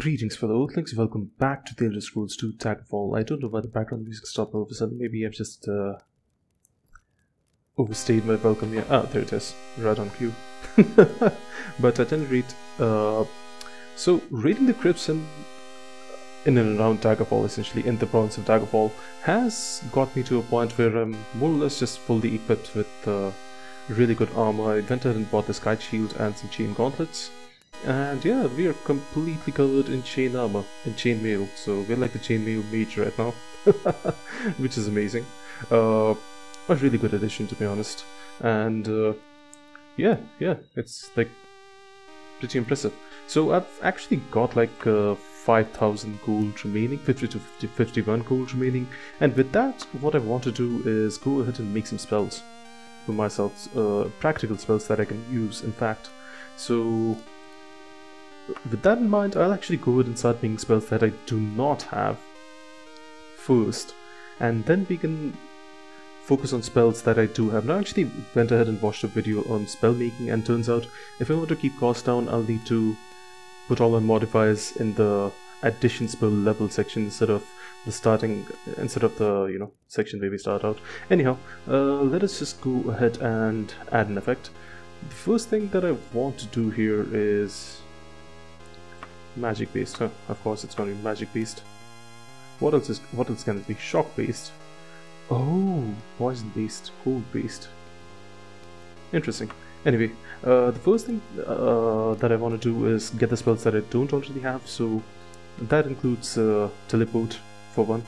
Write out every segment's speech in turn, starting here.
Greetings fellow Earthlings, welcome back to the Elder Scrolls 2 Daggerfall. I don't know why the background music stopped all of a sudden, maybe I've just uh, overstayed my welcome here. Ah, there it is, right on cue. but at any rate, uh, so raiding the crypts in, in and around Daggerfall, essentially in the province of Daggerfall, has got me to a point where I'm more or less just fully equipped with uh, really good armor. I went ahead and bought this kite shield and some chain gauntlets. And yeah, we are completely covered in chain armor, in chainmail. So we're like the chainmail mage right now, which is amazing. Uh, a really good addition, to be honest. And uh, yeah, yeah, it's like pretty impressive. So I've actually got like uh, 5,000 gold remaining, 50 to 50, 51 gold remaining. And with that, what I want to do is go ahead and make some spells for myself, uh, practical spells that I can use, in fact. So with that in mind, I'll actually go ahead and start making spells that I do not have first, and then we can focus on spells that I do have. Now, I actually went ahead and watched a video on spell making, and turns out if I want to keep cost down, I'll need to put all my modifiers in the addition spell level section instead of the starting instead of the you know section where we start out anyhow uh, let us just go ahead and add an effect the first thing that I want to do here is Magic based, huh? Of course it's gonna be magic based. What else is what else can it be? Shock based. Oh, poison based, cold based. Interesting. Anyway, uh, the first thing uh, that I want to do is get the spells that I don't already have, so that includes uh, teleport for one.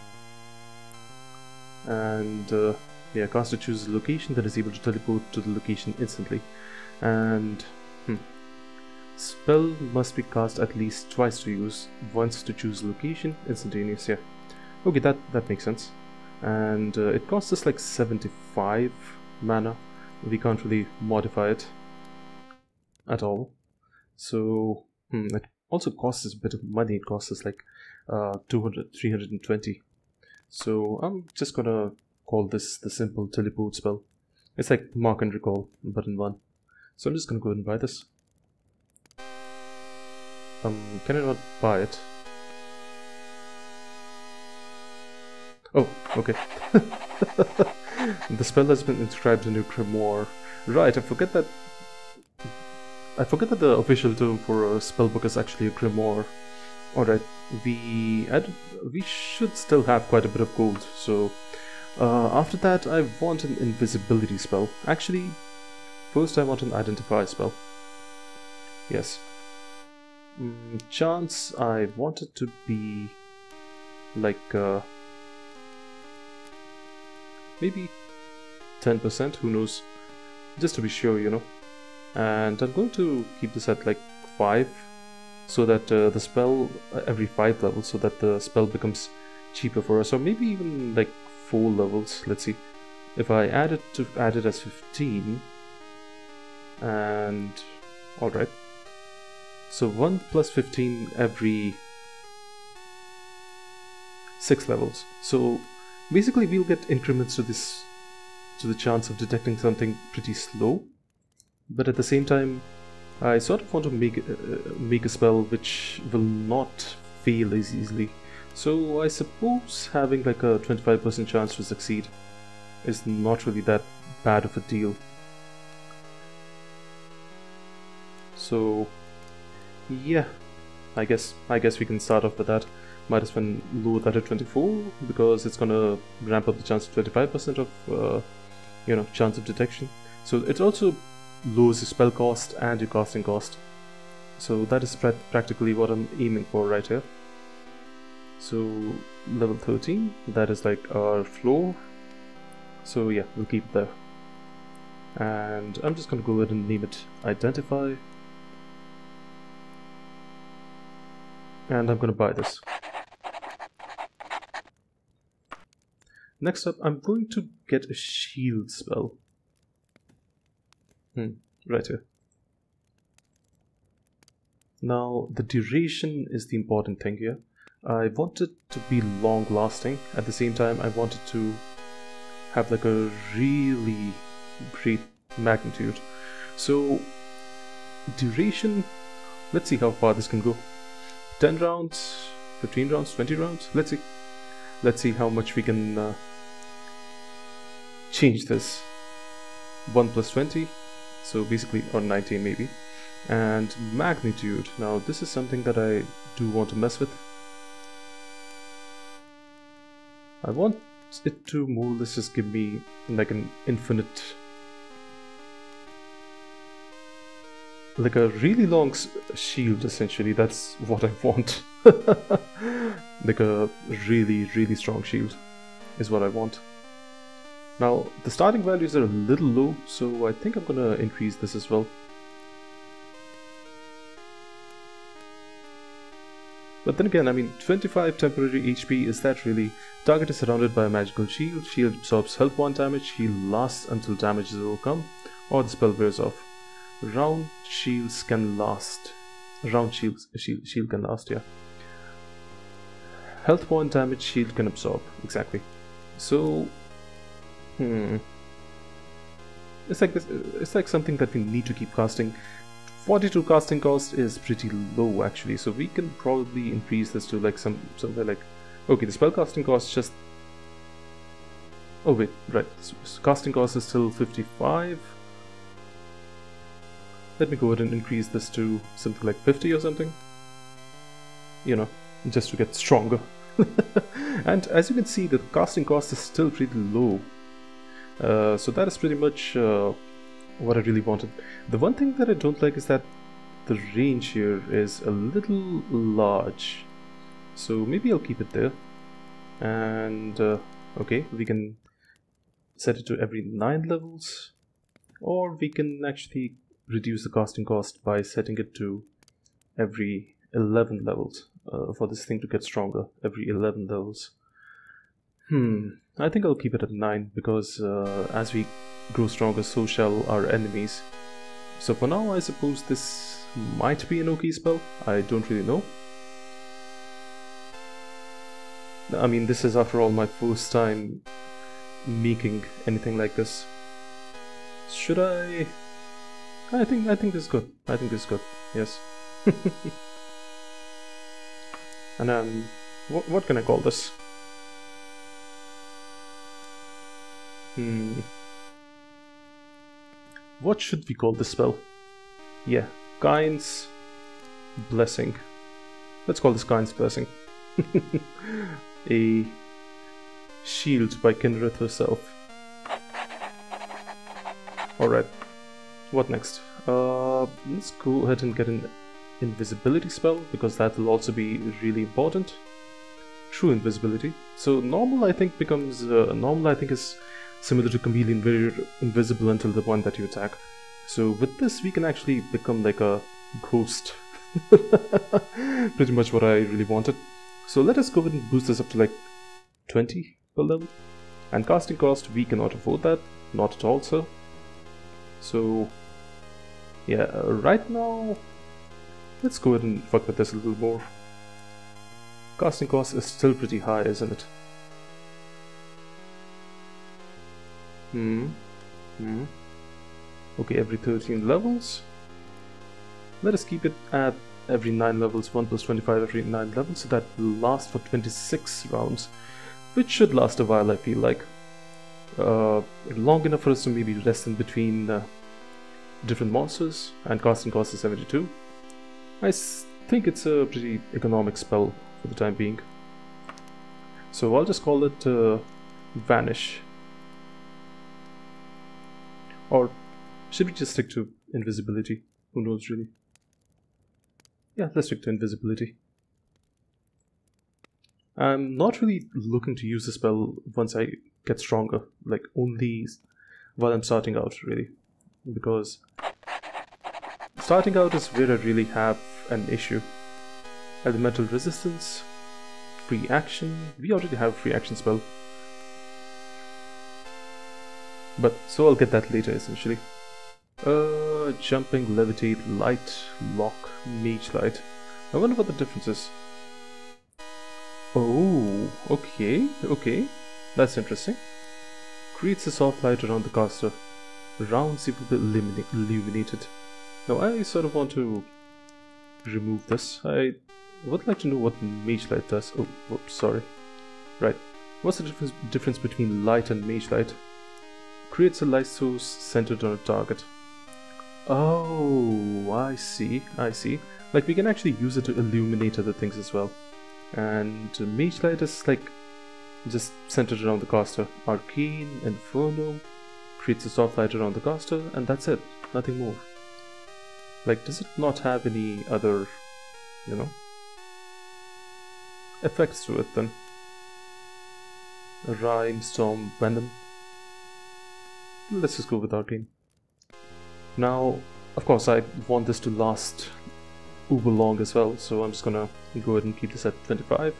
And uh, yeah, caster chooses a location that is able to teleport to the location instantly. And Spell must be cast at least twice to use, once to choose location, instantaneous, yeah. Okay, that, that makes sense. And uh, it costs us like 75 mana. We can't really modify it at all. So, hmm, it also costs us a bit of money. It costs us like uh, 200, 320. So I'm just gonna call this the simple teleport spell. It's like mark and recall, but in one. So I'm just gonna go ahead and buy this. Um, can I not buy it? Oh, okay. the spell has been inscribed in your grimoire. Right, I forget that... I forget that the official term for a spellbook is actually a grimoire. Alright, we we should still have quite a bit of gold, so... Uh, after that, I want an invisibility spell. Actually, first I want an identify spell. Yes, Mm, chance I want it to be like uh, maybe 10%, who knows, just to be sure, you know. And I'm going to keep this at like 5 so that uh, the spell uh, every 5 levels so that the spell becomes cheaper for us or maybe even like 4 levels, let's see. If I add it to add it as 15 and alright so 1 plus 15 every 6 levels. So basically we'll get increments to this to the chance of detecting something pretty slow. But at the same time, I sort of want to make, uh, make a spell which will not fail as easily. So I suppose having like a 25% chance to succeed is not really that bad of a deal. So yeah, I guess I guess we can start off with that. Might as well lower that at 24 because it's gonna ramp up the chance to 25% of uh, you know chance of detection. So it also lowers your spell cost and your casting cost. So that is pra practically what I'm aiming for right here. So level 13, that is like our floor. So yeah, we'll keep it there. And I'm just gonna go ahead and name it Identify. And I'm gonna buy this. Next up, I'm going to get a shield spell. Hmm, right here. Now, the duration is the important thing here. I want it to be long lasting. At the same time, I want it to have like a really great magnitude. So, duration, let's see how far this can go. 10 rounds, 15 rounds, 20 rounds. Let's see. Let's see how much we can uh, change this. 1 plus 20, so basically, or 19 maybe. And magnitude. Now, this is something that I do want to mess with. I want it to more or less just give me like an infinite like a really long shield essentially. That's what i want. Like a really really strong shield is what i want. Now the starting values are a little low so i think i'm gonna increase this as well. But then again, I mean, 25 temporary HP, is that really? Target is surrounded by a magical shield, shield absorbs health 1 damage, shield lasts until damage is overcome, or the spell wears off. Round shields can last. Round shields, shield, shield can last, yeah. Health point damage, shield can absorb, exactly. So, hmm. It's like this, it's like something that we need to keep casting 42 casting cost is pretty low actually, so we can probably increase this to like some somewhere like okay, the spell casting cost just oh wait, right, so casting cost is still 55. Let me go ahead and increase this to something like 50 or something. You know, just to get stronger. and as you can see, the casting cost is still pretty low. Uh, so that is pretty much uh, what I really wanted. The one thing that I don't like is that the range here is a little large. So maybe I'll keep it there. And uh, okay, we can set it to every 9 levels. Or we can actually reduce the casting cost by setting it to every 11 levels uh, for this thing to get stronger every 11 levels. Hmm, I think I'll keep it at 9 because uh, as we grow stronger, so shall our enemies. So for now, I suppose this might be an okay spell. I don't really know. I mean, this is after all my first time making anything like this. Should I? I think I think this is good. I think this is good. Yes. and um, what what can I call this? Hmm. What should we call this spell? Yeah, Kyne's Blessing. Let's call this Kyne's Blessing. A shield by Kynareth herself. Alright, what next? Uh, let's go ahead and get an invisibility spell because that will also be really important. True invisibility. So normal I think becomes, uh, normal I think is similar to Chameleon where you're invisible until the point that you attack. So with this we can actually become like a ghost. Pretty much what I really wanted. So let us go ahead and boost this up to like 20 per level. And casting cost, we cannot afford that. Not at all, sir. So, yeah, right now, let's go ahead and fuck with this a little more. Casting cost is still pretty high, isn't it? Hmm. Hmm. Okay, every 13 levels. Let us keep it at every 9 levels, 1 plus 25 every 9 levels, so that will last for 26 rounds, which should last a while, I feel like. Uh, long enough for us to maybe rest in between uh, different monsters, and casting cost is 72. I think it's a pretty economic spell for the time being. So I'll just call it uh, Vanish. Or should we just stick to invisibility? Who knows really? Yeah, let's stick to invisibility. I'm not really looking to use the spell once I get stronger, like only while I'm starting out really. Because starting out is where I really have an issue. Elemental resistance, free action, we already have free action spell, but so I'll get that later essentially. Uh, jumping, levitate, light, lock, mage light. I wonder what the difference is. Oh, okay, okay. That's interesting. Creates a soft light around the caster. Rounds it will be illuminated. Now I sort of want to remove this. I would like to know what Mage Light does. Oh, whoops, sorry. Right. What's the difference difference between light and Mage Light? Creates a light source centered on a target. Oh, I see, I see. Like we can actually use it to illuminate other things as well. And Mage Light is like just centered around the caster. Arcane, Inferno, creates a soft light around the caster, and that's it. Nothing more. Like, does it not have any other, you know, effects to it then? Rime, Storm, Venom. Let's just go with Arcane. Now, of course, I want this to last uber long as well, so I'm just gonna go ahead and keep this at 25.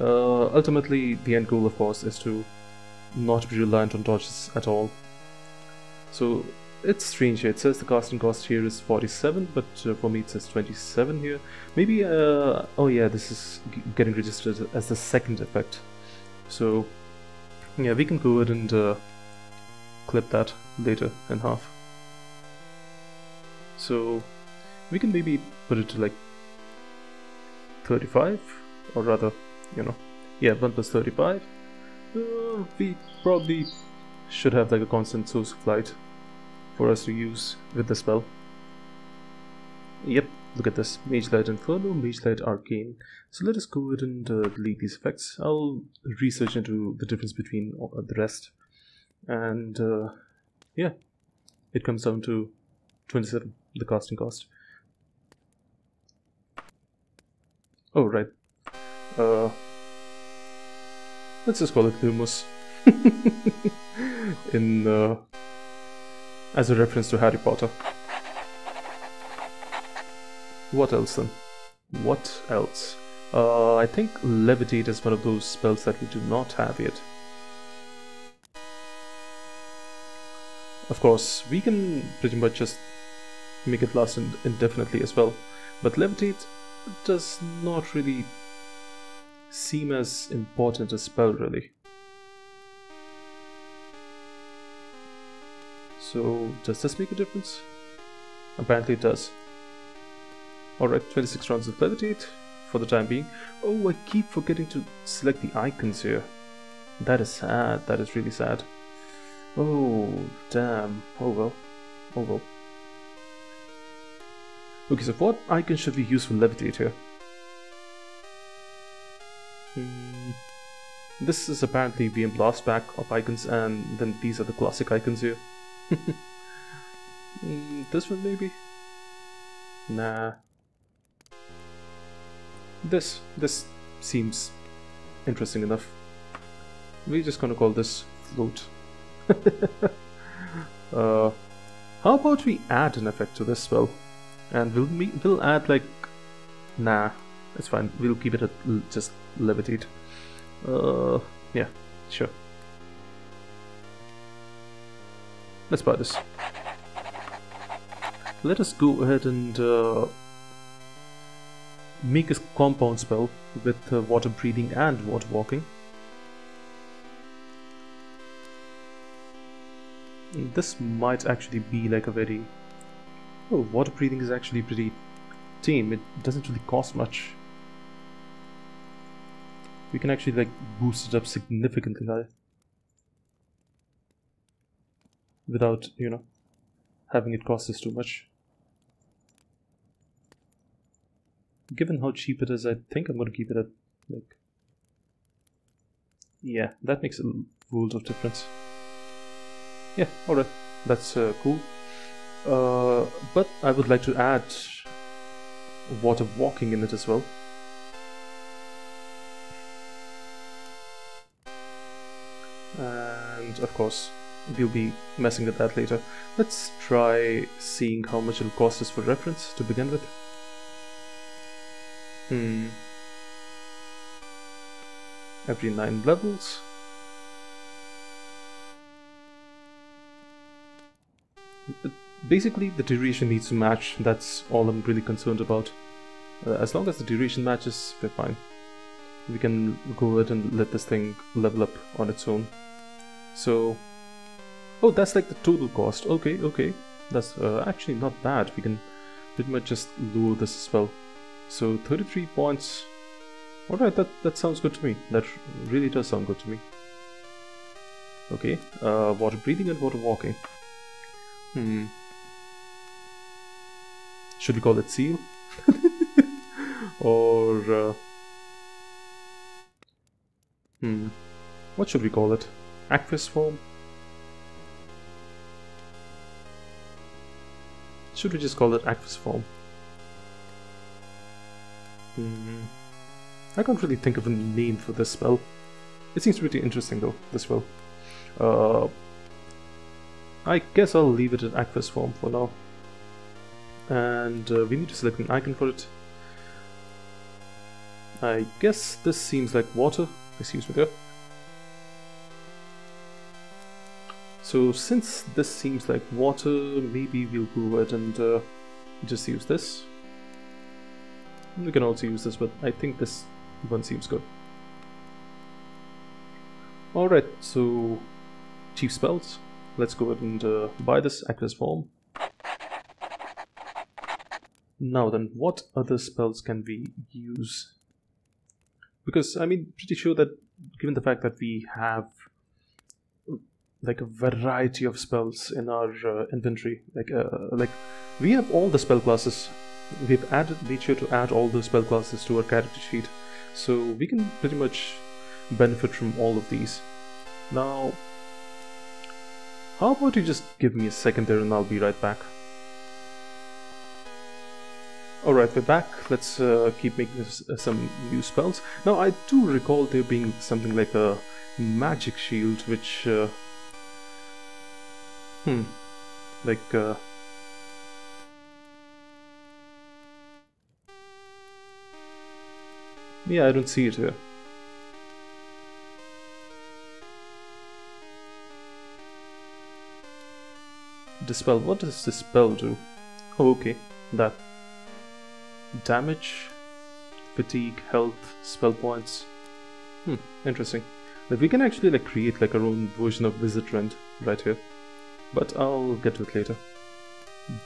Uh, ultimately, the end goal, of course, is to not be reliant on dodges at all. So it's strange here. It says the casting cost here is 47, but uh, for me it says 27 here. Maybe, uh, oh yeah, this is getting registered as the second effect. So, yeah, we can go ahead and uh, clip that later in half. So, we can maybe put it to like 35, or rather, you know, yeah, 1 plus 35. Uh, we probably should have like a constant source of light for us to use with the spell. Yep, look at this. Mage Light Inferno, Mage Light Arcane. So let us go ahead and uh, delete these effects. I'll research into the difference between uh, the rest. And uh, yeah, it comes down to 27, the casting cost. Oh, right. Uh, let's just call it Lumos. In uh, as a reference to Harry Potter. What else then? What else? Uh, I think Levitate is one of those spells that we do not have yet. Of course, we can pretty much just make it last indefinitely as well, but Levitate does not really seem as important a spell really. So does this make a difference? Apparently it does. Alright, 26 rounds of levitate for the time being. Oh, I keep forgetting to select the icons here. That is sad, that is really sad. Oh, damn. Oh well. Oh well. Okay, so what icon should we use for levitate here? Hmm. This is apparently being blast back of icons and then these are the classic icons here. Mm, this one maybe? Nah. This, this seems interesting enough. We're just gonna call this float. uh, how about we add an effect to this spell? And we'll, we'll add like... Nah, it's fine. We'll keep it at just levitate. Uh, yeah, sure. Let's buy this. Let us go ahead and uh, make a compound spell with uh, water breathing and water walking. This might actually be like a very... Oh, water breathing is actually pretty tame. It doesn't really cost much. We can actually like boost it up significantly high. Without, you know, having it cost us too much. Given how cheap it is, I think I'm going to keep it at, like, yeah, that makes a world of difference. Yeah, alright, that's uh, cool. Uh, but I would like to add water walking in it as well. And of course, we'll be messing with that later. Let's try seeing how much it'll cost us for reference to begin with. Hmm. Every 9 levels. Basically, the duration needs to match, that's all I'm really concerned about. Uh, as long as the duration matches, we're fine. We can go ahead and let this thing level up on its own. So, Oh, that's like the total cost. Okay, okay. That's uh, actually not bad. We can pretty much just lure this as well. So 33 points. Alright, that, that sounds good to me. That really does sound good to me. Okay, uh, water breathing and water walking. Hmm. Should we call it seal? or... Uh, hmm. What should we call it? Aqueous form? Should we just call it aqueous form? Hmm. I can't really think of a name for this spell. It seems pretty interesting though, this spell. Uh, I guess I'll leave it in aqueous form for now. And uh, we need to select an icon for it. I guess this seems like water. Excuse me there. So since this seems like water, maybe we'll go ahead and uh, just use this. We can also use this, but I think this one seems good. Alright, so chief spells. Let's go ahead and uh, buy this aqueous form. Now then, what other spells can we use? Because, I mean, pretty sure that given the fact that we have like a variety of spells in our uh, inventory, like uh, like we have all the spell classes. We've added made sure to add all the spell classes to our character sheet, so we can pretty much benefit from all of these. Now, how about you just give me a second there and I'll be right back. Alright, we're back. Let's uh, keep making uh, some new spells. Now, I do recall there being something like a magic shield, which... Uh, hmm. Like... Uh, yeah, I don't see it here. Dispel. What does Dispel do? Oh, okay. That. Damage, fatigue, health, spell points. Hmm, interesting. Like, we can actually like create like our own version of Wizard Rend right here. But I'll get to it later.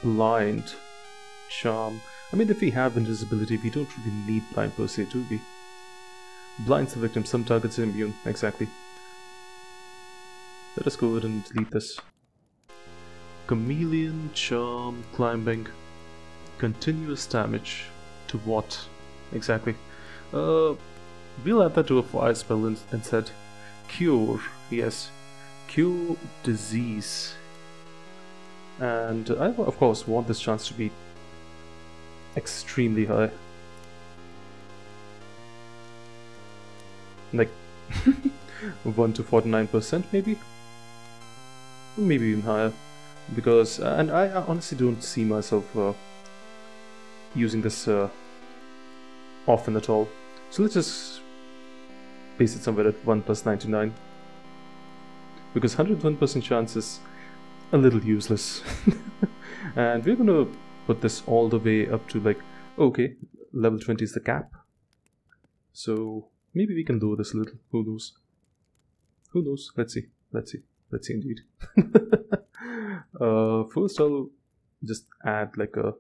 Blind. Charm. I mean, if we have invisibility, we don't really need blind per se, do we? Blinds the victim, some targets are immune. Exactly. Let us go ahead and delete this. Chameleon, Charm, Climbing, Continuous damage. To what? Exactly. Uh, we'll add that to a fire spell in instead. Cure, yes. Cure disease. And I, of course, want this chance to be extremely high. Like, 1 to 49% maybe? Maybe even higher because uh, and I, honestly don't see myself uh, using this uh, often at all. So let's just base it somewhere at 1 plus 99 because 101% chance is a little useless. And we're gonna put this all the way up to like okay level 20 is the cap. So maybe we can do this a little. Who knows? Who knows? Let's see. Let's see. Let's see indeed. Uh, first I'll just add like a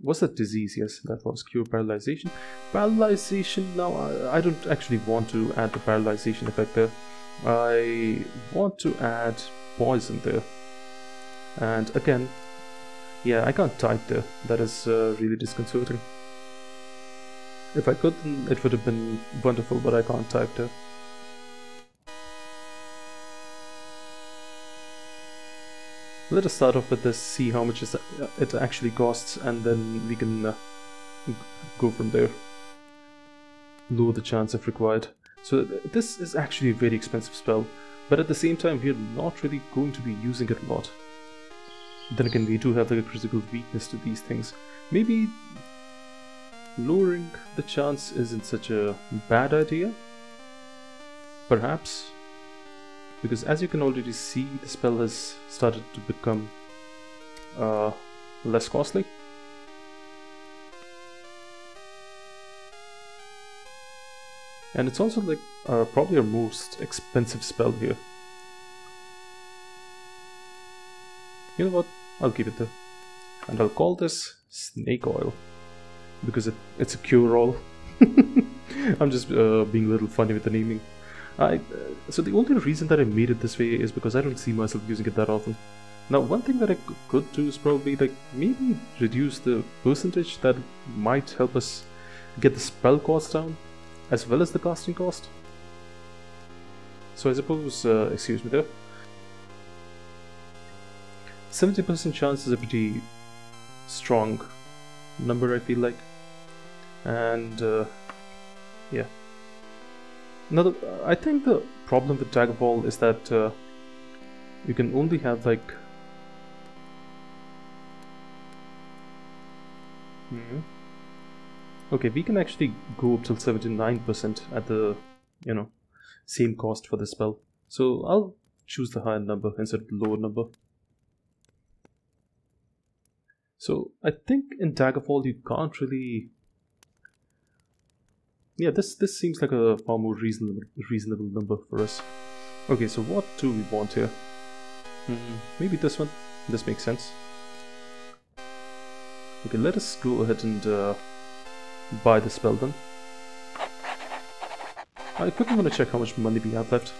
what's that disease? Yes that was cure paralyzation. Paralyzation now I, I don't actually want to add the paralyzation effect there I want to add poison there and again yeah I can't type there that is uh, really disconcerting if I could then it would have been wonderful but I can't type there Let us start off with this, see how much it actually costs, and then we can uh, go from there. Lower the chance if required. So this is actually a very expensive spell, but at the same time we're not really going to be using it a lot. Then again, we do have like a critical weakness to these things. Maybe lowering the chance isn't such a bad idea? Perhaps? because as you can already see the spell has started to become uh, less costly and it's also like uh, probably our most expensive spell here you know what I'll keep it there and I'll call this snake oil because it, it's a cure-all. I'm just uh, being a little funny with the naming. I, uh, so the only reason that I made it this way is because I don't see myself using it that often. Now, one thing that I could do is probably like maybe reduce the percentage that might help us get the spell cost down, as well as the casting cost. So I suppose, uh, excuse me there. 70% chance is a pretty strong number, I feel like. And uh, yeah. Now, I think the problem with Daggerfall is that uh, you can only have like. Hmm. Okay, we can actually go up till 79% at the, you know, same cost for the spell. So I'll choose the higher number instead of the lower number. So I think in Daggerfall you can't really yeah, this this seems like a far more reasonable reasonable number for us. Okay, so what do we want here? Mm, maybe this one. This makes sense. Okay, let us go ahead and uh, buy the spell then. I quickly want to check how much money we have left.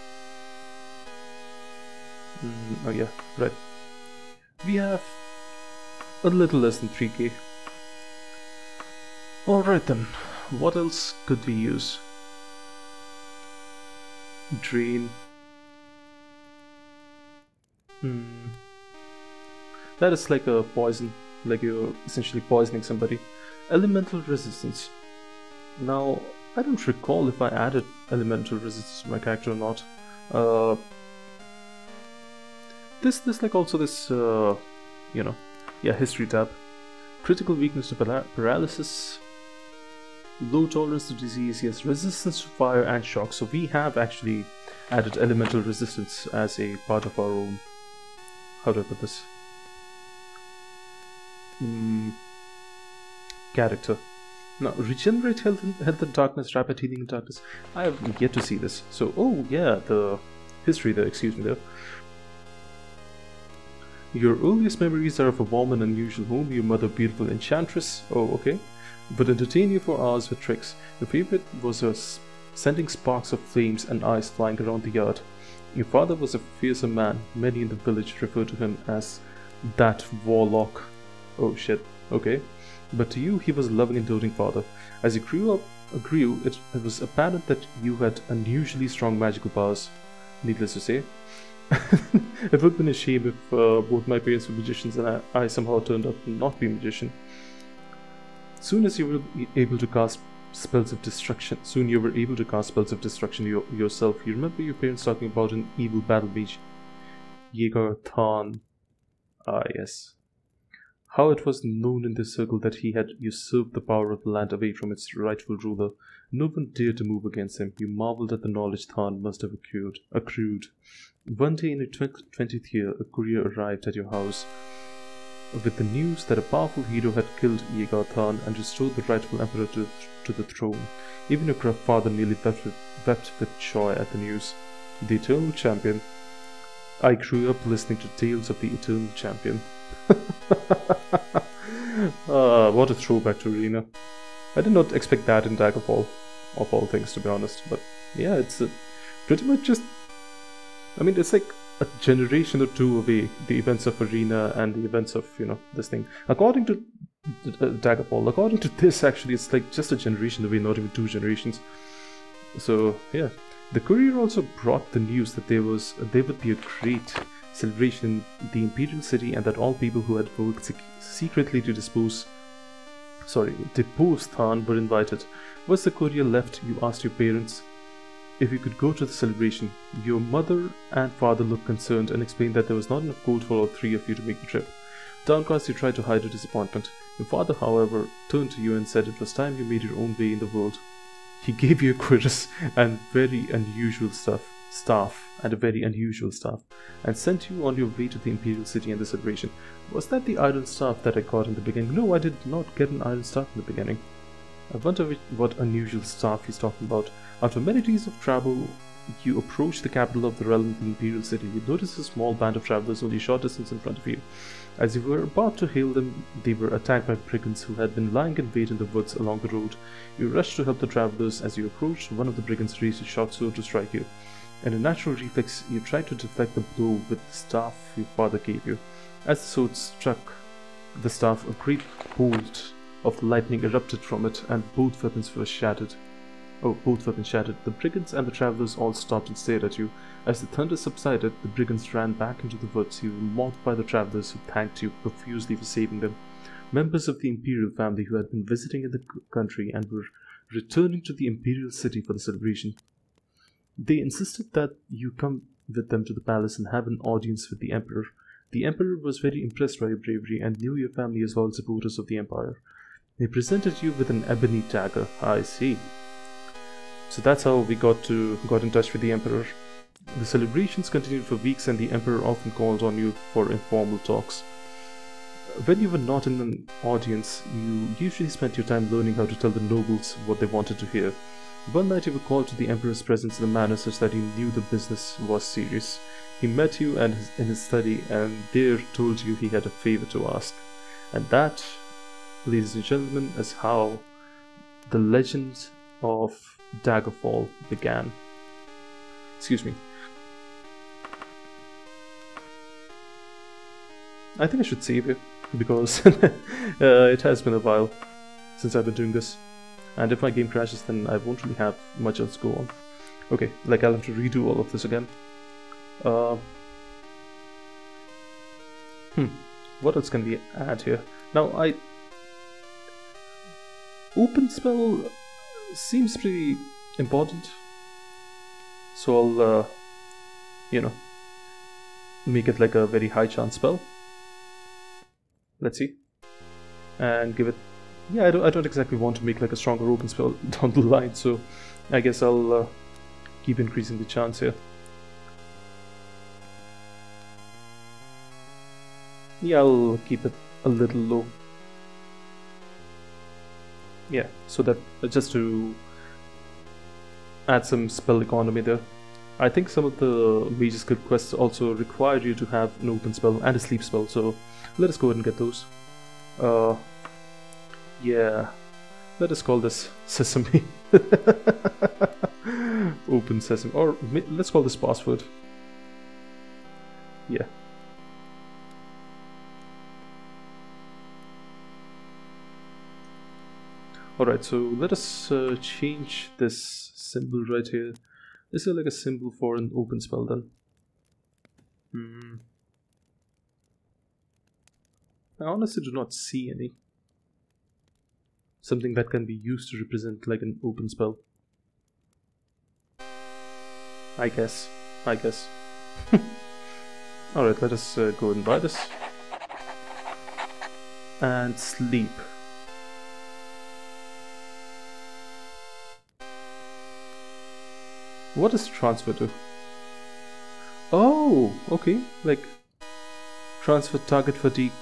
Mm, oh yeah, right. We have a little less than 3k. Alright then, what else could we use? Drain. Hmm. That is like a poison, like you're essentially poisoning somebody. Elemental resistance. Now, I don't recall if I added elemental resistance to my character or not. Uh, this, this like also this, uh, you know, yeah, history tab. Critical weakness to para paralysis. Low tolerance to disease, yes, resistance to fire and shock. So we have actually added elemental resistance as a part of our own. How do I put this? Mm, character. Now, regenerate health and, health and darkness, rapid healing and darkness. I have yet to see this. So, oh yeah, the history there, excuse me there. Your earliest memories are of a warm and unusual home, your mother beautiful enchantress. Oh, okay. Would entertain you for hours with tricks. Your favorite was her sending sparks of flames and ice flying around the yard. Your father was a fearsome man. Many in the village refer to him as that warlock. Oh shit, okay. But to you, he was a loving and doting father. As you grew up, grew, it, it was apparent that you had unusually strong magical powers. Needless to say, it would have been a shame if uh, both my parents were magicians and I, I, somehow turned out to not be a magician. Soon as you were able to cast spells of destruction, soon you were able to cast spells of destruction your, yourself. You remember your parents talking about an evil battle mage, Yegar Tharn. Ah, yes. How it was known in this circle that he had usurped the power of the land away from its rightful ruler. No one dared to move against him. You marveled at the knowledge Tharn must have accrued. accrued. One day in your 20th year, a courier arrived at your house with the news that a powerful hero had killed Yegar Tharn and restored the rightful emperor to, to the throne. Even your grandfather nearly wept with, wept with joy at the news. The Eternal Champion. I grew up listening to tales of the Eternal Champion. uh, what a throwback to Arena. I did not expect that in Daggerfall, of all things, to be honest. But yeah, it's uh, pretty much just I mean, it's like a generation or two away, the events of Arena and the events of, you know, this thing. According to uh, Daggerfall, according to this, actually, it's like just a generation away, not even two generations. So, yeah. The courier also brought the news that there was there would be a great celebration in the imperial city and that all people who had worked sec secretly to dispose sorry, depose Tharn were invited. Once the courier left, you asked your parents if you could go to the celebration. Your mother and father looked concerned and explained that there was not enough gold for all three of you to make the trip. Downcast, you tried to hide your disappointment. Your father, however, turned to you and said it was time you made your own way in the world. He gave you a cuirass and very unusual stuff, staff, and a very unusual staff, and sent you on your way to the Imperial City and the celebration. Was that the iron staff that I got in the beginning? No, I did not get an iron staff in the beginning. I wonder what unusual staff he's talking about. After many days of travel, you approach the capital of the realm, the Imperial City, you notice a small band of travelers only a short distance in front of you. As you were about to hail them, they were attacked by brigands who had been lying in wait in the woods along the road. You rushed to help the travelers. As you approached, one of the brigands raised a short sword to strike you. In a natural reflex, you tried to deflect the blow with the staff your father gave you. As the sword struck the staff, a great bolt of lightning erupted from it, and both weapons were shattered. Oh, both weapons shattered. The brigands and the travelers all stopped and stared at you. As the thunder subsided, the brigands ran back into the woods. You were mocked by the travelers who thanked you profusely for saving them. Members of the imperial family who had been visiting in the country and were returning to the imperial city for the celebration. They insisted that you come with them to the palace and have an audience with the emperor. The emperor was very impressed by your bravery and knew your family as loyal supporters of the empire. They presented you with an ebony dagger. I see. So that's how we got to got in touch with the emperor. The celebrations continued for weeks and the emperor often called on you for informal talks. When you were not in an audience, you usually spent your time learning how to tell the nobles what they wanted to hear. One night you were called to the emperor's presence in a manner such that he knew the business was serious. He met you and his, in his study and there told you he had a favor to ask. And that, ladies and gentlemen, is how the legend of Daggerfall began. Excuse me. I think I should save it because uh, it has been a while since I've been doing this. And if my game crashes, then I won't really have much else to go on. Okay, like I'll have to redo all of this again. Uh, hmm, what else can we add here? Now, I... Open spell seems pretty important. So I'll, uh, you know, make it like a very high chance spell. Let's see. And give it... Yeah, I don't, I don't exactly want to make like a stronger open spell down the line, so I guess I'll uh, keep increasing the chance here. Yeah, I'll keep it a little low. Yeah so that uh, just to add some spell economy there. I think some of the major skill quests also require you to have an open spell and a sleep spell so let us go ahead and get those. Uh yeah let us call this sesame open sesame or let's call this password yeah Alright, so let us uh, change this symbol right here. Is there like a symbol for an open spell then? Hmm. I honestly do not see any. Something that can be used to represent like an open spell. I guess. I guess. Alright, let us uh, go and buy this. And sleep. What is transfer to? Oh, okay. Like transfer target fatigue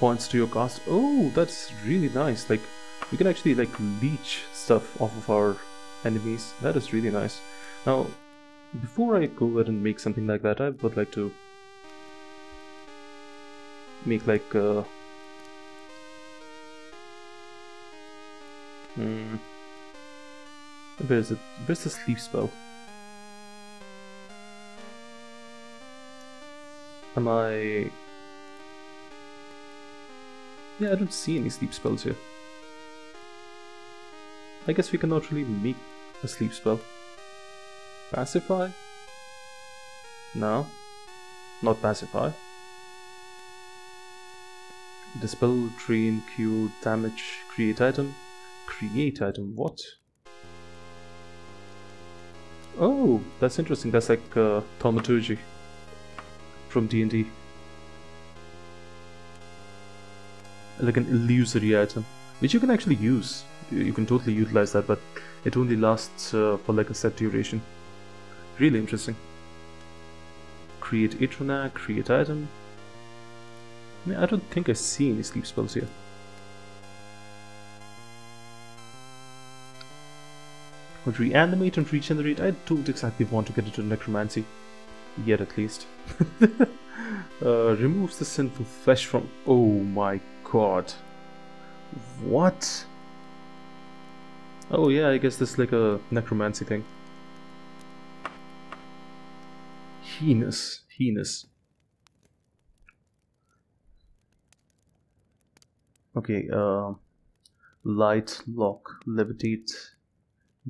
points to your cast. Oh, that's really nice. Like we can actually like leech stuff off of our enemies. That is really nice. Now, before I go ahead and make something like that, I would like to make like uh, hmm, where is it? Where's the sleep spell? Am I... Yeah, I don't see any sleep spells here. I guess we cannot really make a sleep spell. Pacify? No. Not pacify. Dispel, drain, cure, damage, create item. Create item, what? Oh, that's interesting. That's like uh, thaumaturgy from D&D. Like an illusory item, which you can actually use. You can totally utilize that, but it only lasts uh, for like a set duration. Really interesting. Create Atronach, create item. I, don't think I see any sleep spells here. Would reanimate and regenerate. I don't exactly want to get into necromancy. Yet at least. uh, removes the sinful flesh from... Oh my god. What? Oh yeah, I guess this is like a necromancy thing. Heinous. Heinous. Okay, uh, light, lock, levitate,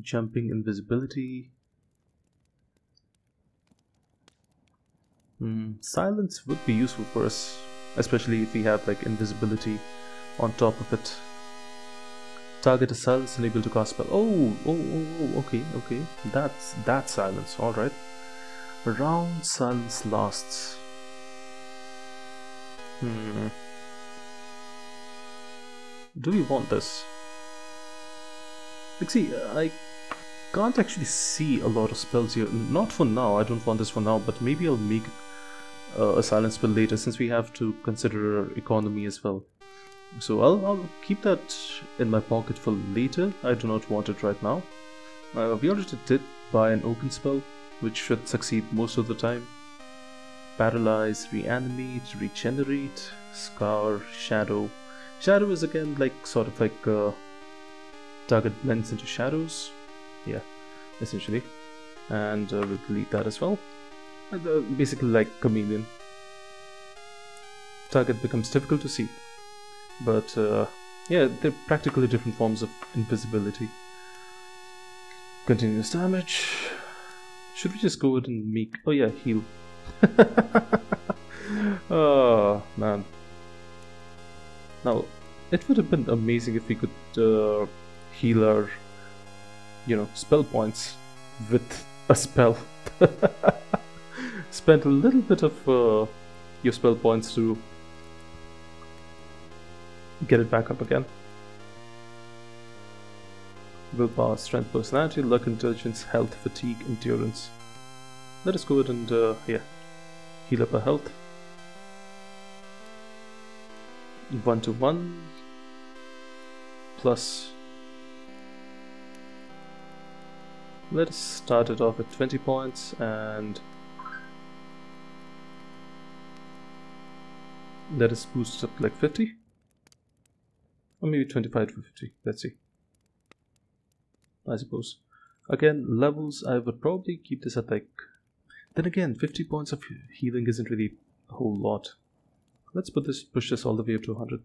jumping, invisibility. Mm, silence would be useful for us, especially if we have like invisibility on top of it. Target is silence and able to cast spell. Oh, oh, oh, oh, okay, okay. That's that silence. All right. Round silence lasts. Hmm. Do we want this? Like, see, I can't actually see a lot of spells here. Not for now. I don't want this for now. But maybe I'll make uh, a silence spell later, since we have to consider economy as well. So I'll, I'll keep that in my pocket for later. I do not want it right now. Uh, we already did buy an open spell, which should succeed most of the time. Paralyze, Reanimate, Regenerate, Scar, Shadow. Shadow is again like sort of like uh, target blends into shadows. Yeah, essentially. And uh, we'll delete that as well. And, uh, basically like Chameleon. Target becomes difficult to see but uh, yeah, they're practically different forms of invisibility. Continuous damage. Should we just go ahead and make... Oh yeah, heal. oh, man. Now, it would have been amazing if we could uh, heal our, you know, spell points with a spell. Spend a little bit of uh, your spell points to get it back up again. Willpower, strength, personality, luck, intelligence, health, fatigue, endurance. Let us go ahead and, uh, yeah, heal up our health. One to one, plus. Let us start it off at 20 points and let us boost it up like 50. Or maybe 25 to 50. Let's see. I suppose. Again, levels, I would probably keep this at like... Then again, 50 points of healing isn't really a whole lot. Let's put this, push this all the way up to 100.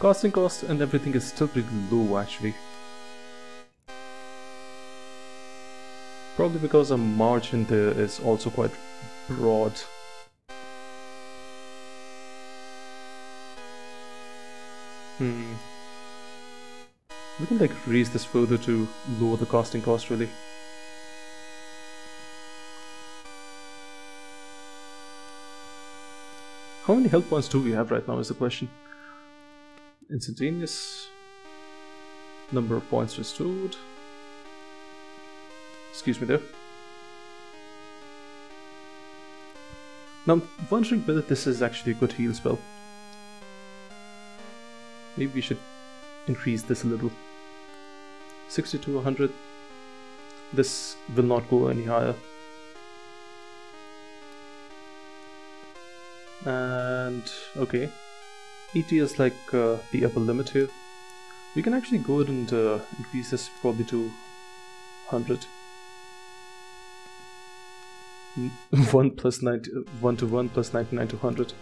Casting cost and everything is still pretty low actually. Probably because our margin there is also quite broad. Hmm. We can like raise this further to lower the casting cost really. How many health points do we have right now is the question. Instantaneous. Number of points restored. Excuse me there. Now I'm wondering whether this is actually a good heal spell. Maybe we should increase this a little. 60 to 100. This will not go any higher. And okay, ET is like uh, the upper limit here. We can actually go ahead and uh, increase this probably to 100. 1 plus 90, 1 to 1 plus 99 to 100.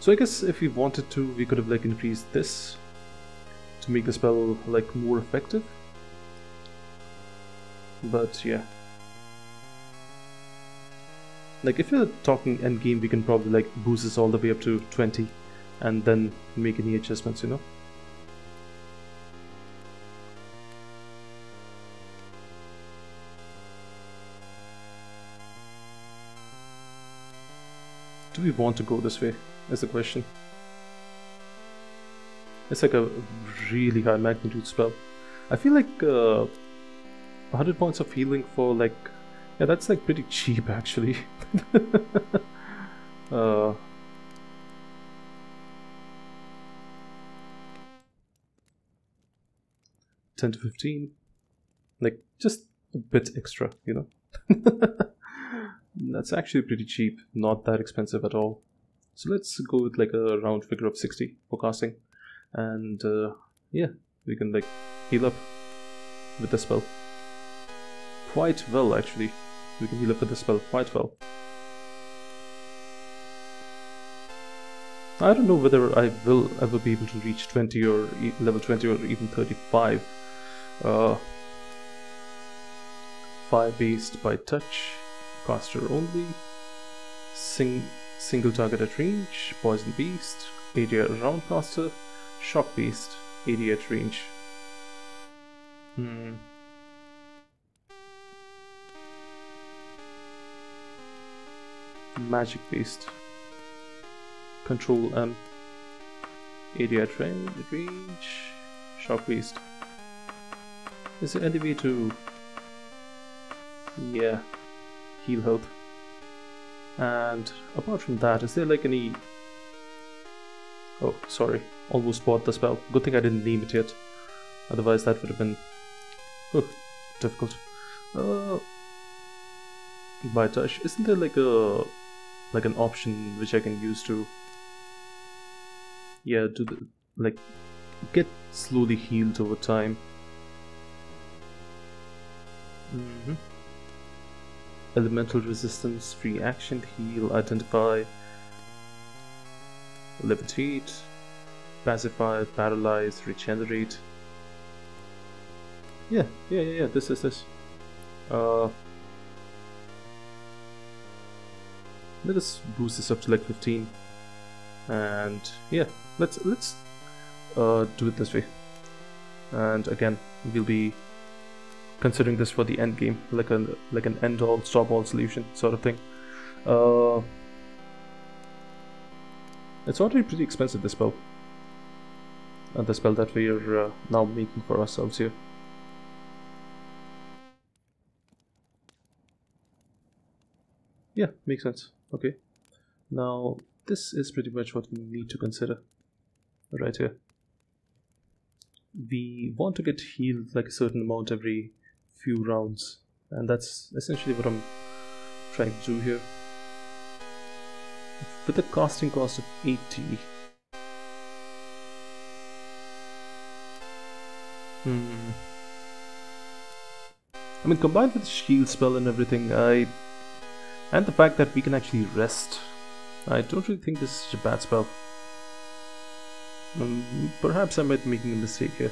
So I guess if we wanted to, we could have like increased this to make the spell like more effective. But yeah. Like if you're talking end game, we can probably like boost this all the way up to 20 and then make any adjustments, you know. Do we want to go this way? Is the question. It's like a really high magnitude spell. I feel like uh, 100 points of healing for like... Yeah, that's like pretty cheap actually. uh, 10 to 15. Like, just a bit extra, you know? That's actually pretty cheap, not that expensive at all. So let's go with like a round figure of 60 for casting. And uh, yeah, we can like heal up with the spell. Quite well actually. We can heal up with the spell quite well. I don't know whether I will ever be able to reach 20 or e level 20 or even 35. Uh, fire based by touch, caster only, sing single target at range, poison beast, area around caster, shock beast, area at range. Hmm. Magic beast. Control M. Area at range. Shock beast. Is there any way to yeah heal health? And apart from that, is there like any Oh, sorry. Almost bought the spell. Good thing I didn't name it yet. Otherwise that would have been oh, difficult. Uh, by touch. Isn't there like a like an option which I can use to yeah do the like get slowly healed over time. Mm -hmm. Elemental resistance, free action, heal, identify, levitate, pacify, paralyze, regenerate. Yeah, yeah, yeah, yeah. This is this. Uh, let us boost this up to like 15 and yeah let's let's uh, do it this way and again we'll be considering this for the end game like a like an end all stop all solution sort of thing uh, it's already pretty expensive this spell the spell that we're uh, now making for ourselves here. Yeah makes sense. Okay. Now this is pretty much what we need to consider. Right here. We want to get healed like a certain amount every few rounds and that's essentially what I'm trying to do here. With a casting cost of 80 hmm I mean combined with the shield spell and everything I and the fact that we can actually rest. I don't really think this is such a bad spell. Um, perhaps I might be making a mistake here.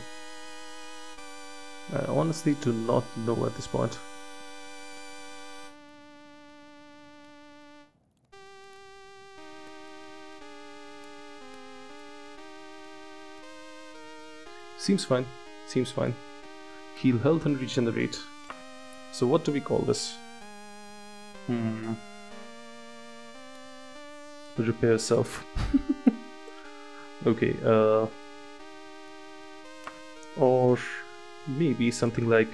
I honestly do not know at this point. Seems fine. Seems fine. Heal health and regenerate. So what do we call this? Hmm. Repair self. okay, uh. Or maybe something like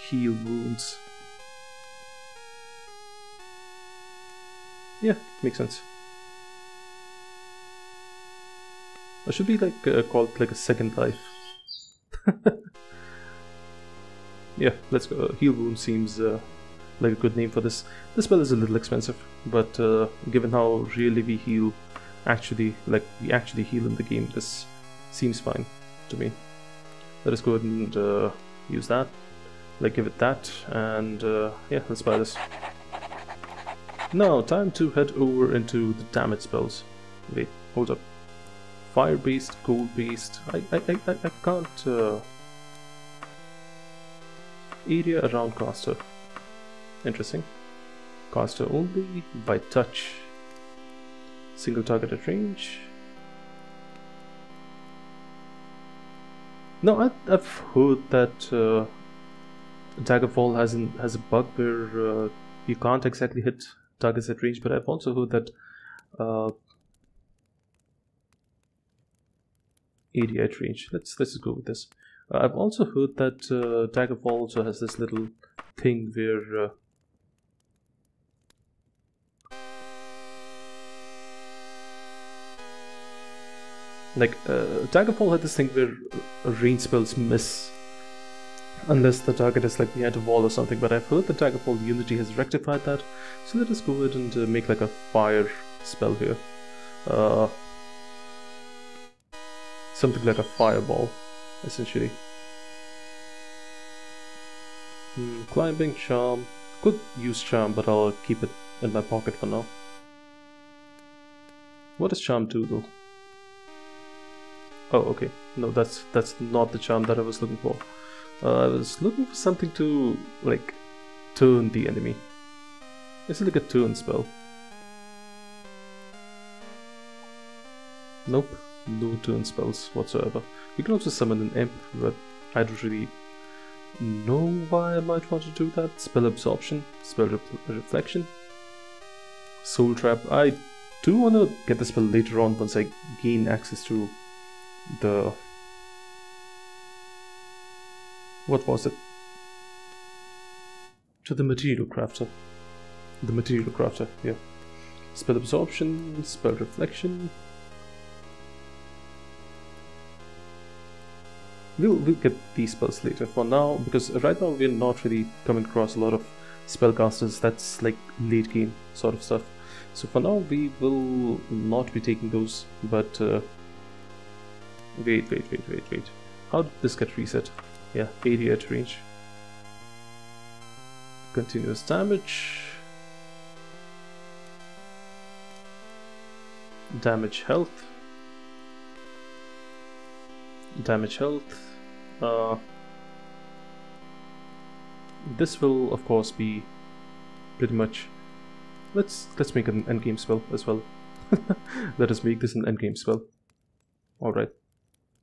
heal wounds. Yeah, makes sense. Should be like uh, called like a second life. yeah, let's go. Heal Wound seems uh, like a good name for this. This spell is a little expensive, but uh, given how really we heal, actually, like we actually heal in the game, this seems fine to me. Let us go ahead and uh, use that. Like give it that, and uh, yeah, let's buy this. Now, time to head over into the damage spells. Wait, hold up. Fire based, cold based. I I I I can't. Uh, area around caster. Interesting. Caster only by touch. Single target at range. No, I, have heard that uh, Daggerfall has an, has a bug where uh, you can't exactly hit targets at range, but I've also heard that uh, area range. Let's let's go with this. Uh, I've also heard that uh, Daggerfall also has this little thing where uh, like uh, Daggerfall had this thing where rain spells miss unless the target is like behind a wall or something. But I've heard that Daggerfall Unity has rectified that. So let us go ahead and uh, make like a fire spell here. Uh, something like a fireball, essentially. Hmm, climbing charm. Could use charm, but I'll keep it in my pocket for now. What does charm do though? Oh, okay. No, that's that's not the charm that I was looking for. Uh, I was looking for something to, like, turn the enemy. It's like a turn spell. Nope, no turn spells whatsoever. You can also summon an imp, but I don't really know why I might want to do that. Spell absorption, spell re reflection, soul trap. I do want to get the spell later on once I gain access to the what was it to the material crafter the material crafter yeah spell absorption spell reflection we'll, we'll get these spells later for now because right now we're not really coming across a lot of spellcasters that's like late game sort of stuff so for now we will not be taking those but uh, Wait, wait, wait, wait, wait. How did this get reset? Yeah, 88 range. Continuous damage. Damage health. Damage health. Uh, this will of course be pretty much let's let's make an endgame spell as well. Let us make this an endgame spell. Alright.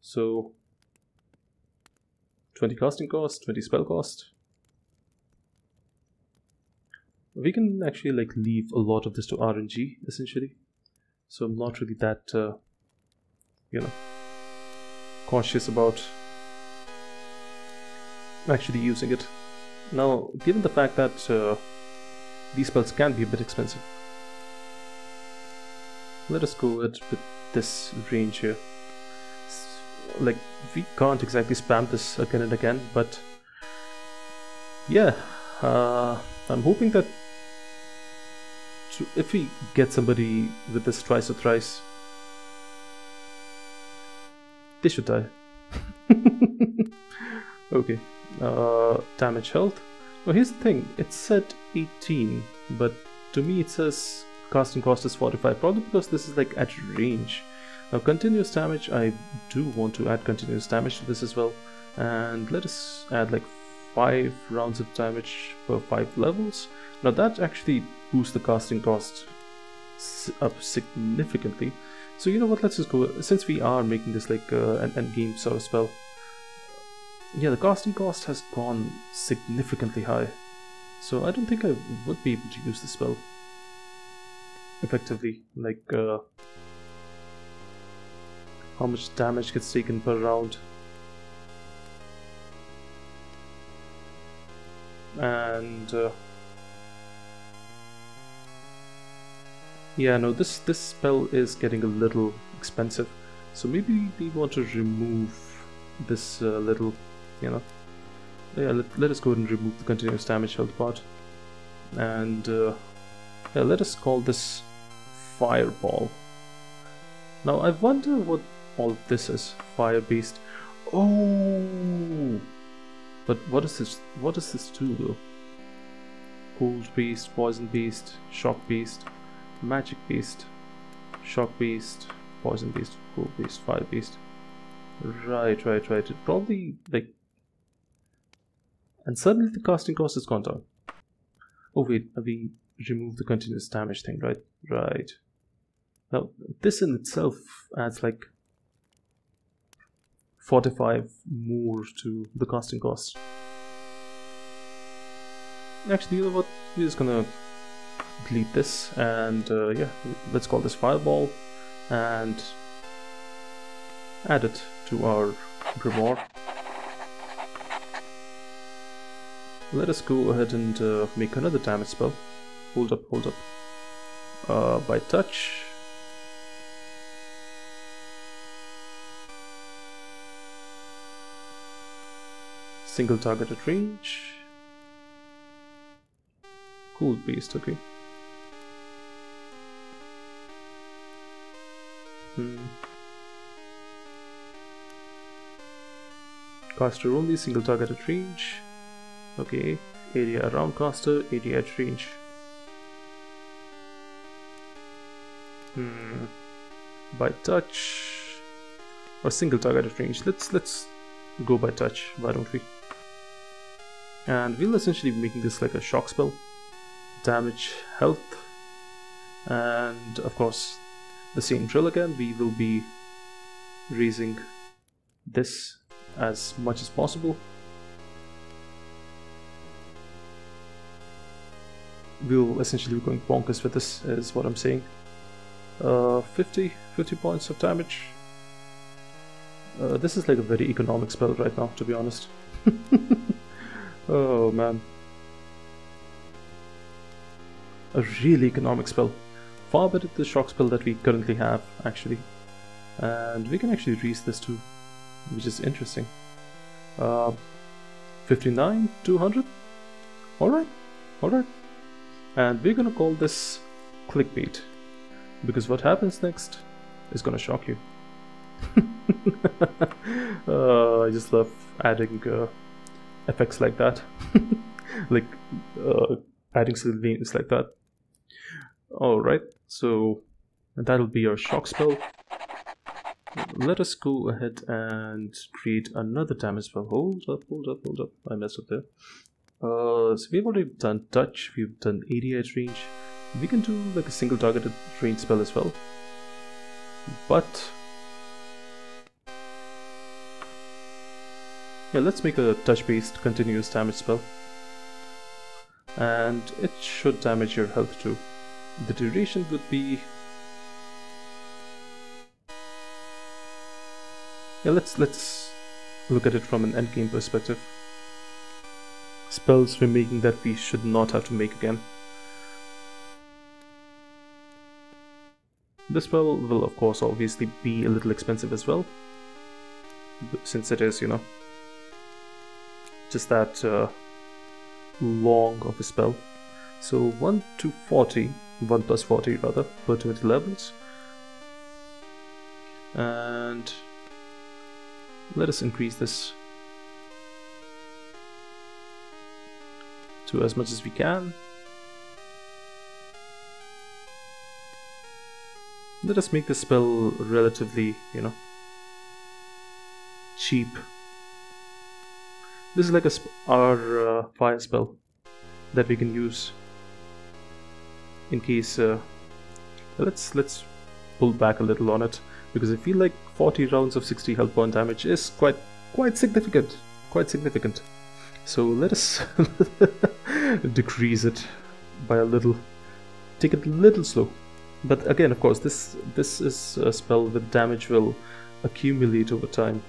So 20 casting cost, 20 spell cost. We can actually like leave a lot of this to RNG essentially. So I'm not really that, uh, you know, cautious about actually using it. Now, given the fact that uh, these spells can be a bit expensive, let us go with this range here. Like we can't exactly spam this again and again but yeah uh, I'm hoping that if we get somebody with this twice or thrice they should die. Okay uh, damage health well here's the thing it said 18 but to me it says casting cost is 45 probably because this is like at range now continuous damage, I do want to add continuous damage to this as well. And let us add like 5 rounds of damage per 5 levels. Now that actually boosts the casting cost up significantly. So you know what, let's just go, since we are making this like uh, an endgame sort of spell, yeah, the casting cost has gone significantly high. So I don't think I would be able to use the spell effectively. Like, uh, how much damage gets taken per round. And uh, yeah, no, this this spell is getting a little expensive, so maybe we want to remove this uh, little, you know. Yeah, let, let us go and remove the continuous damage health part, and uh, yeah, let us call this fireball. Now I wonder what all this is fire Beast. Oh, but what is this? What does this do though? Cold based, poison Beast, shock Beast, magic Beast, shock Beast, poison Beast, cold Beast, fire Beast. Right, right, right. It probably like, and suddenly the casting cost has gone down. Oh wait, we remove the continuous damage thing, right? Right. Now this in itself adds like 45 more to the casting cost. Actually, you know what? We're just gonna delete this and uh, yeah, let's call this fireball and add it to our grimoire. Let us go ahead and uh, make another damage spell. Hold up, hold up. Uh, by touch. Single target at range. Cool beast, okay. Hmm. Caster only, single target at range. Okay, area around caster, area at range. Hmm. By touch or single target at range. Let's let's go by touch. Why don't we? And we'll essentially be making this like a shock spell, damage, health, and of course the same drill again. We will be raising this as much as possible. We'll essentially be going bonkers with this, is what I'm saying. Uh, 50, 50 points of damage. Uh, this is like a very economic spell right now, to be honest. oh man. A really economic spell. Far better than the shock spell that we currently have, actually. And we can actually raise this too, which is interesting. Uh, 59, 200? Alright, alright. And we're gonna call this clickbait because what happens next is gonna shock you. uh, I just love adding uh, effects like that, like uh, adding names like that. All right, so that'll be our shock spell. Let us go ahead and create another damage spell. Hold up, hold up, hold up. I messed up there. Uh, so we've already done touch, we've done area range, we can do like a single targeted range spell as well. But yeah, let's make a touch-based continuous damage spell. And it should damage your health too. The duration would be Yeah, let's let's look at it from an endgame perspective. Spells we're making that we should not have to make again. This spell will of course obviously be a little expensive as well, since it is, you know, just that uh, long of a spell. So 1 to 40, 1 plus 40 rather, per 20 levels. And let us increase this to as much as we can. Let us make the spell relatively, you know, cheap. This is like a our uh, fire spell that we can use in case. Uh, let's let's pull back a little on it because I feel like 40 rounds of 60 health point damage is quite quite significant, quite significant. So let us decrease it by a little, take it a little slow. But again, of course, this this is a spell with damage will accumulate over time.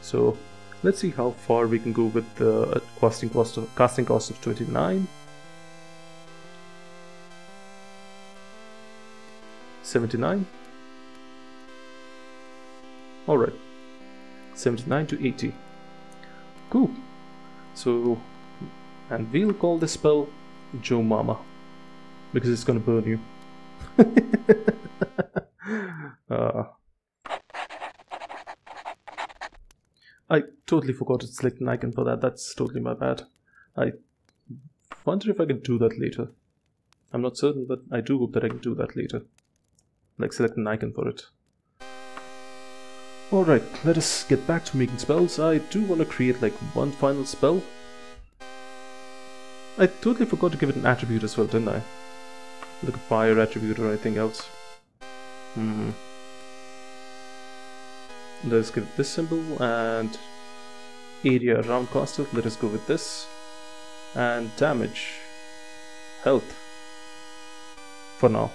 So let's see how far we can go with the uh, casting cost of casting cost of 29. 79. Alright. 79 to 80. Cool. So, and we'll call this spell Joe Mama. Because it's gonna burn you. uh, I totally forgot to select an icon for that. That's totally my bad. I wonder if I can do that later. I'm not certain, but I do hope that I can do that later. Like select an icon for it. Alright, let us get back to making spells. I do want to create like one final spell. I totally forgot to give it an attribute as well, didn't I? like a fire attribute or anything else. Hmm. Let's give it this symbol and area around caster. Let us go with this. And damage. Health. For now.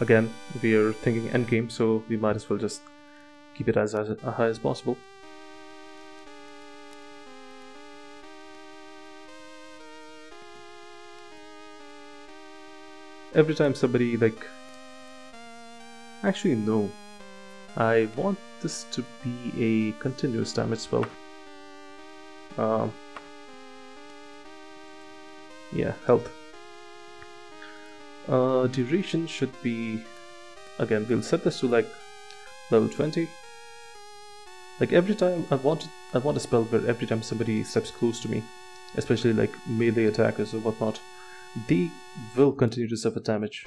Again, we are thinking endgame, so we might as well just keep it as, as high as possible. Every time somebody like actually no I want this to be a continuous damage spell Um, yeah, health. Uh, duration should be again. We'll set this to like level 20. Like every time I want, I want a spell where every time somebody steps close to me, especially like melee attackers or whatnot, they will continue to suffer damage.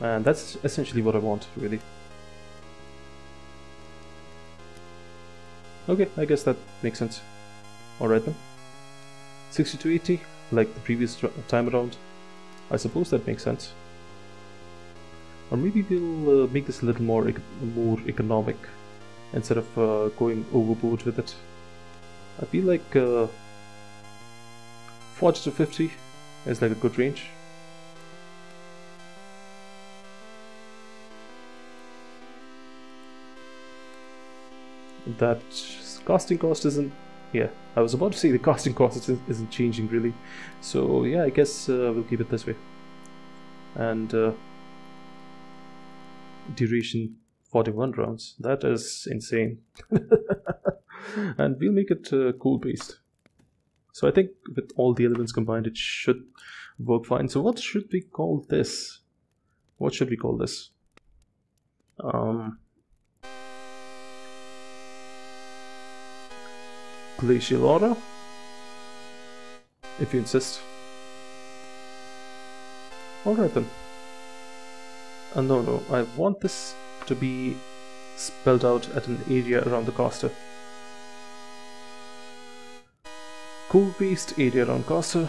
And that's essentially what I want, really. Okay, I guess that makes sense. Alright then. 60 to 80, like the previous time around. I suppose that makes sense. Or maybe we'll uh, make this a little more more economic instead of uh, going overboard with it. I feel like uh, 40 to 50 is like a good range. That casting cost isn't yeah I was about to say the casting cost isn't, changing really. So yeah I guess uh, we'll keep it this way. And uh, duration 41 rounds. That is insane. And we'll make it uh, cool based so I think with all the elements combined it should work fine. So what should we call this? What should we call this? Um glacial aura if you insist. Alright then. Uh, no no I want this to be spelled out at an area around the caster cool beast area around caster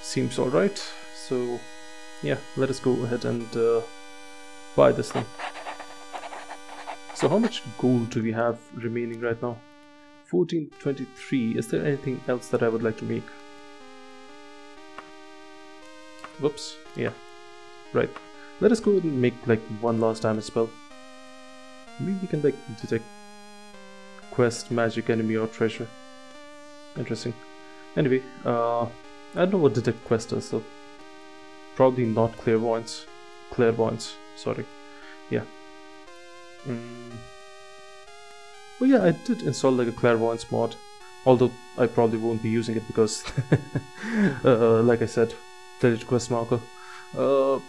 seems alright. So yeah let us go ahead and uh, buy this thing. So how much gold do we have remaining right now? 1423 is there anything else that I would like to make? Whoops. Yeah. Right. Let us go and make like one last damage spell. Maybe we can like detect quest magic enemy or treasure. Interesting anyway uh I don't know what detect quest is, so probably not clairvoyance clairvoyance sorry yeah mm. Yeah, I did install like a clairvoyance mod, although I probably won't be using it because, uh, like I said, Pledge quest marker. Uh,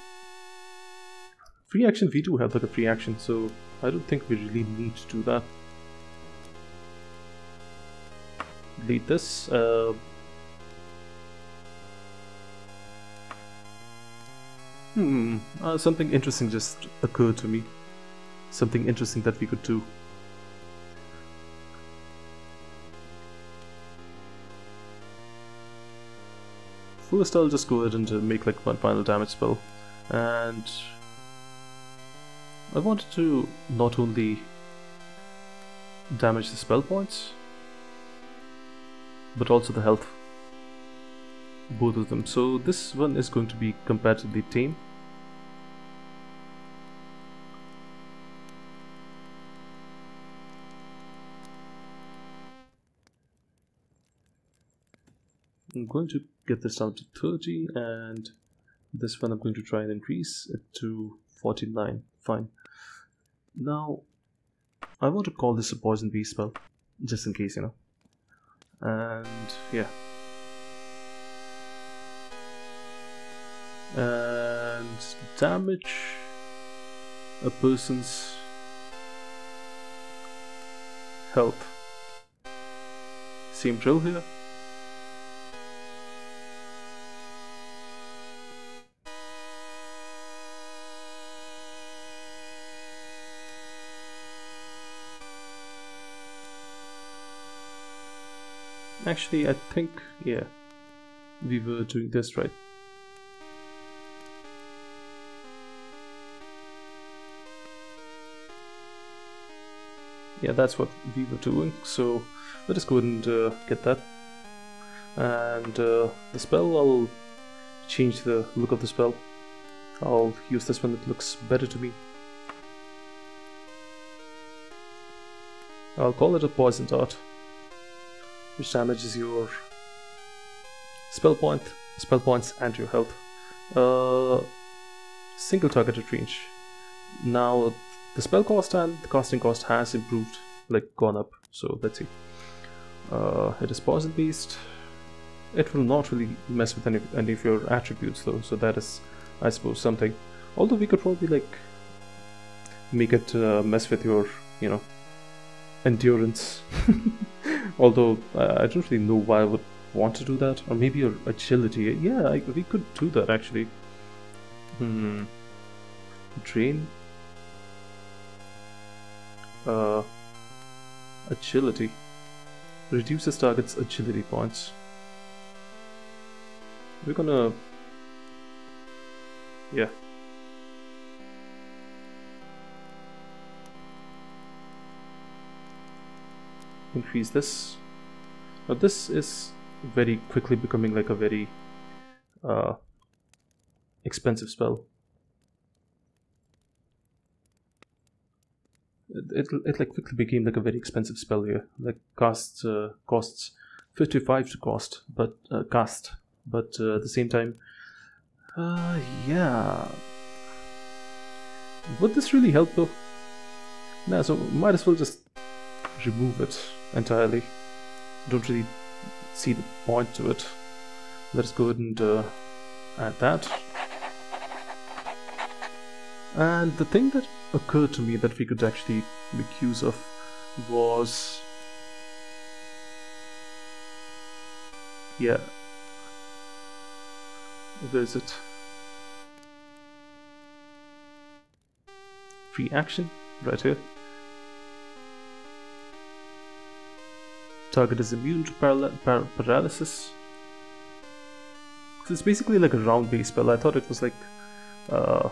free action, we do have like a free action, so I don't think we really need to do that. Delete this. Uh, hmm, uh, something interesting just occurred to me. Something interesting that we could do. First I'll just go ahead and uh, make like one final damage spell and I wanted to not only damage the spell points but also the health both of them. So this one is going to be comparatively tame I'm going to get this down to 30 and this one I'm going to try and increase it to 49 fine. Now I want to call this a poison bee spell just in case you know. And yeah and damage a person's health same drill here Actually, I think, yeah, we were doing this right. Yeah, that's what we were doing, so let us go and uh, get that. And uh, the spell, I'll change the look of the spell. I'll use this one that looks better to me. I'll call it a poison dart which damages your spell point, spell points, and your health. Uh, single targeted range. Now the spell cost and the casting cost has improved, like gone up. So let's see. Uh, it is poison Beast. It will not really mess with any, any of your attributes though, so that is, I suppose, something. Although we could probably like make it uh, mess with your, you know, endurance. Although I don't really know why I would want to do that, or maybe your agility. Yeah, I, we could do that actually. Hmm. Drain. Uh, agility. Reduces target's agility points. We're gonna... Yeah. Increase this. Now this is very quickly becoming like a very uh, expensive spell. It, it, like quickly became like a very expensive spell here. Like costs uh, costs 55 to cost, but uh, cast, but uh, at the same time, uh, yeah. Would this really help though? Nah, so might as well just remove it entirely. Don't really see the point to it. Let's go ahead and uh, add that. And the thing that occurred to me that we could actually make use of was... Yeah. Where is it? Free action, right here. Target is immune to paral par paralysis. So it's basically like a round base spell. I thought it was like uh,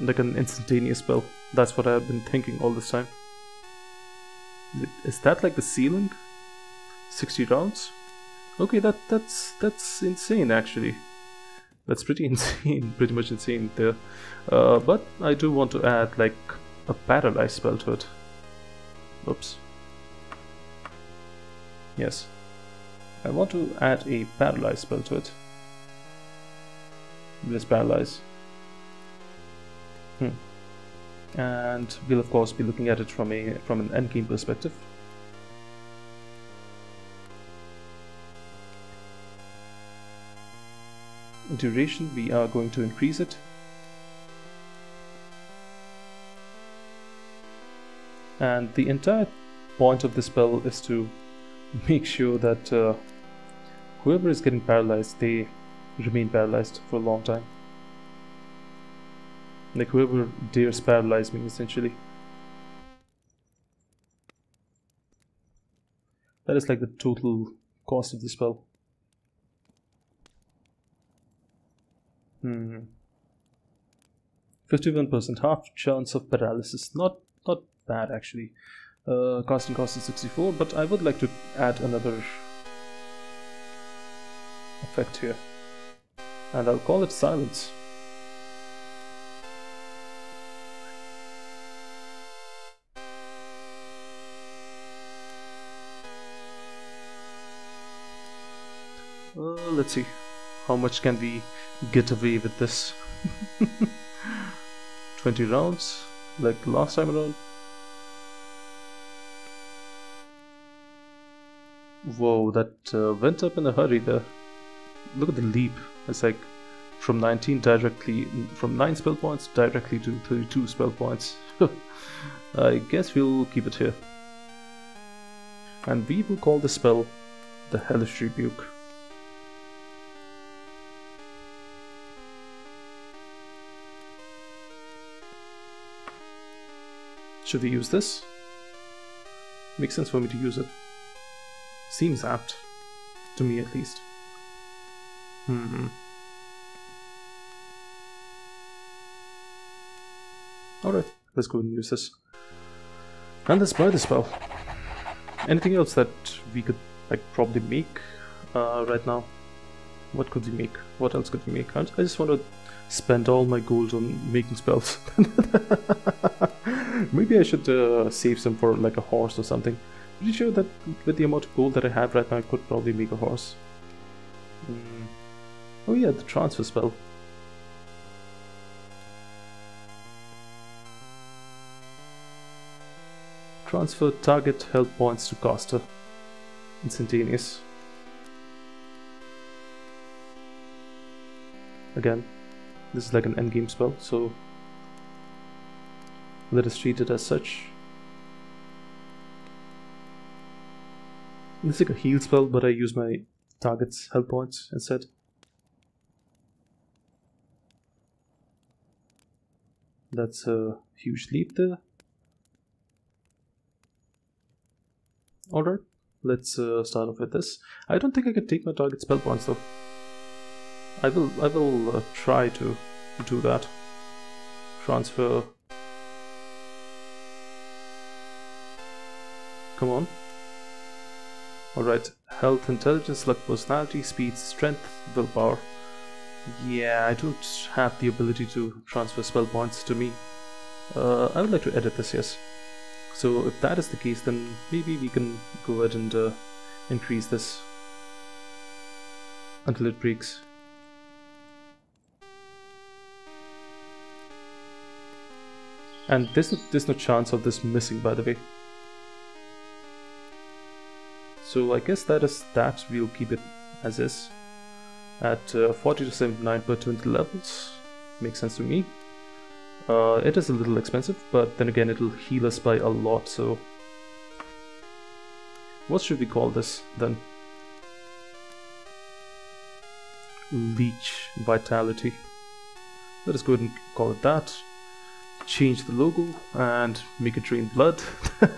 like an instantaneous spell. That's what I've been thinking all this time. Is that like the ceiling? 60 rounds? Okay, that that's that's insane actually. That's pretty insane, pretty much insane there. Uh, but I do want to add like a paralyze spell to it. Oops. Yes. I want to add a paralyze spell to it. Let's paralyze. Hmm. And we'll of course be looking at it from a from an endgame perspective. duration we are going to increase it and the entire point of the spell is to make sure that uh, whoever is getting paralyzed they remain paralyzed for a long time like whoever dares paralyze me essentially that is like the total cost of the spell Hmm. 51% half chance of paralysis. Not not bad actually. Uh, casting cost is 64, but I would like to add another effect here. And I'll call it silence. Let's see. How much can we get away with this? 20 rounds, like last time around. Whoa, that uh, went up in a hurry there. Look at the leap. It's like from 19 directly, from 9 spell points directly to 32 spell points. I guess we'll keep it here. And we will call the spell the Hellish Rebuke. Should we use this? Makes sense for me to use it. Seems apt. To me at least. Hmm. Alright, let's go and use this. And let's buy the spell. Anything else that we could like probably make uh, right now? What could we make? What else could we make? I just want to spend all my gold on making spells. Maybe I should uh, save some for like a horse or something. pretty sure that with the amount of gold that I have right now, I could probably make a horse. Mm. Oh yeah, the transfer spell. Transfer target health points to caster. Instantaneous. Again, this is like an endgame spell, so let us treat it as such. This is like a heal spell, but I use my target's health points instead. That's a huge leap there. Alright, let's uh, start off with this. I don't think I can take my target spell points though. I will I will uh, try to do that. Transfer. Come on. Alright, health, intelligence, luck, personality, speed, strength, willpower. Yeah, I don't have the ability to transfer spell points to me. Uh, I would like to edit this, yes. So if that is the case, then maybe we can go ahead and uh, increase this until it breaks. And there's no, there's no chance of this missing, by the way. So I guess that is that. We'll keep it as is. At uh, 40 to 79 per 20 levels. Makes sense to me. Uh, it is a little expensive, but then again it'll heal us by a lot, so... What should we call this, then? Leech Vitality. Let us go ahead and call it that. Change the logo and make it drain blood.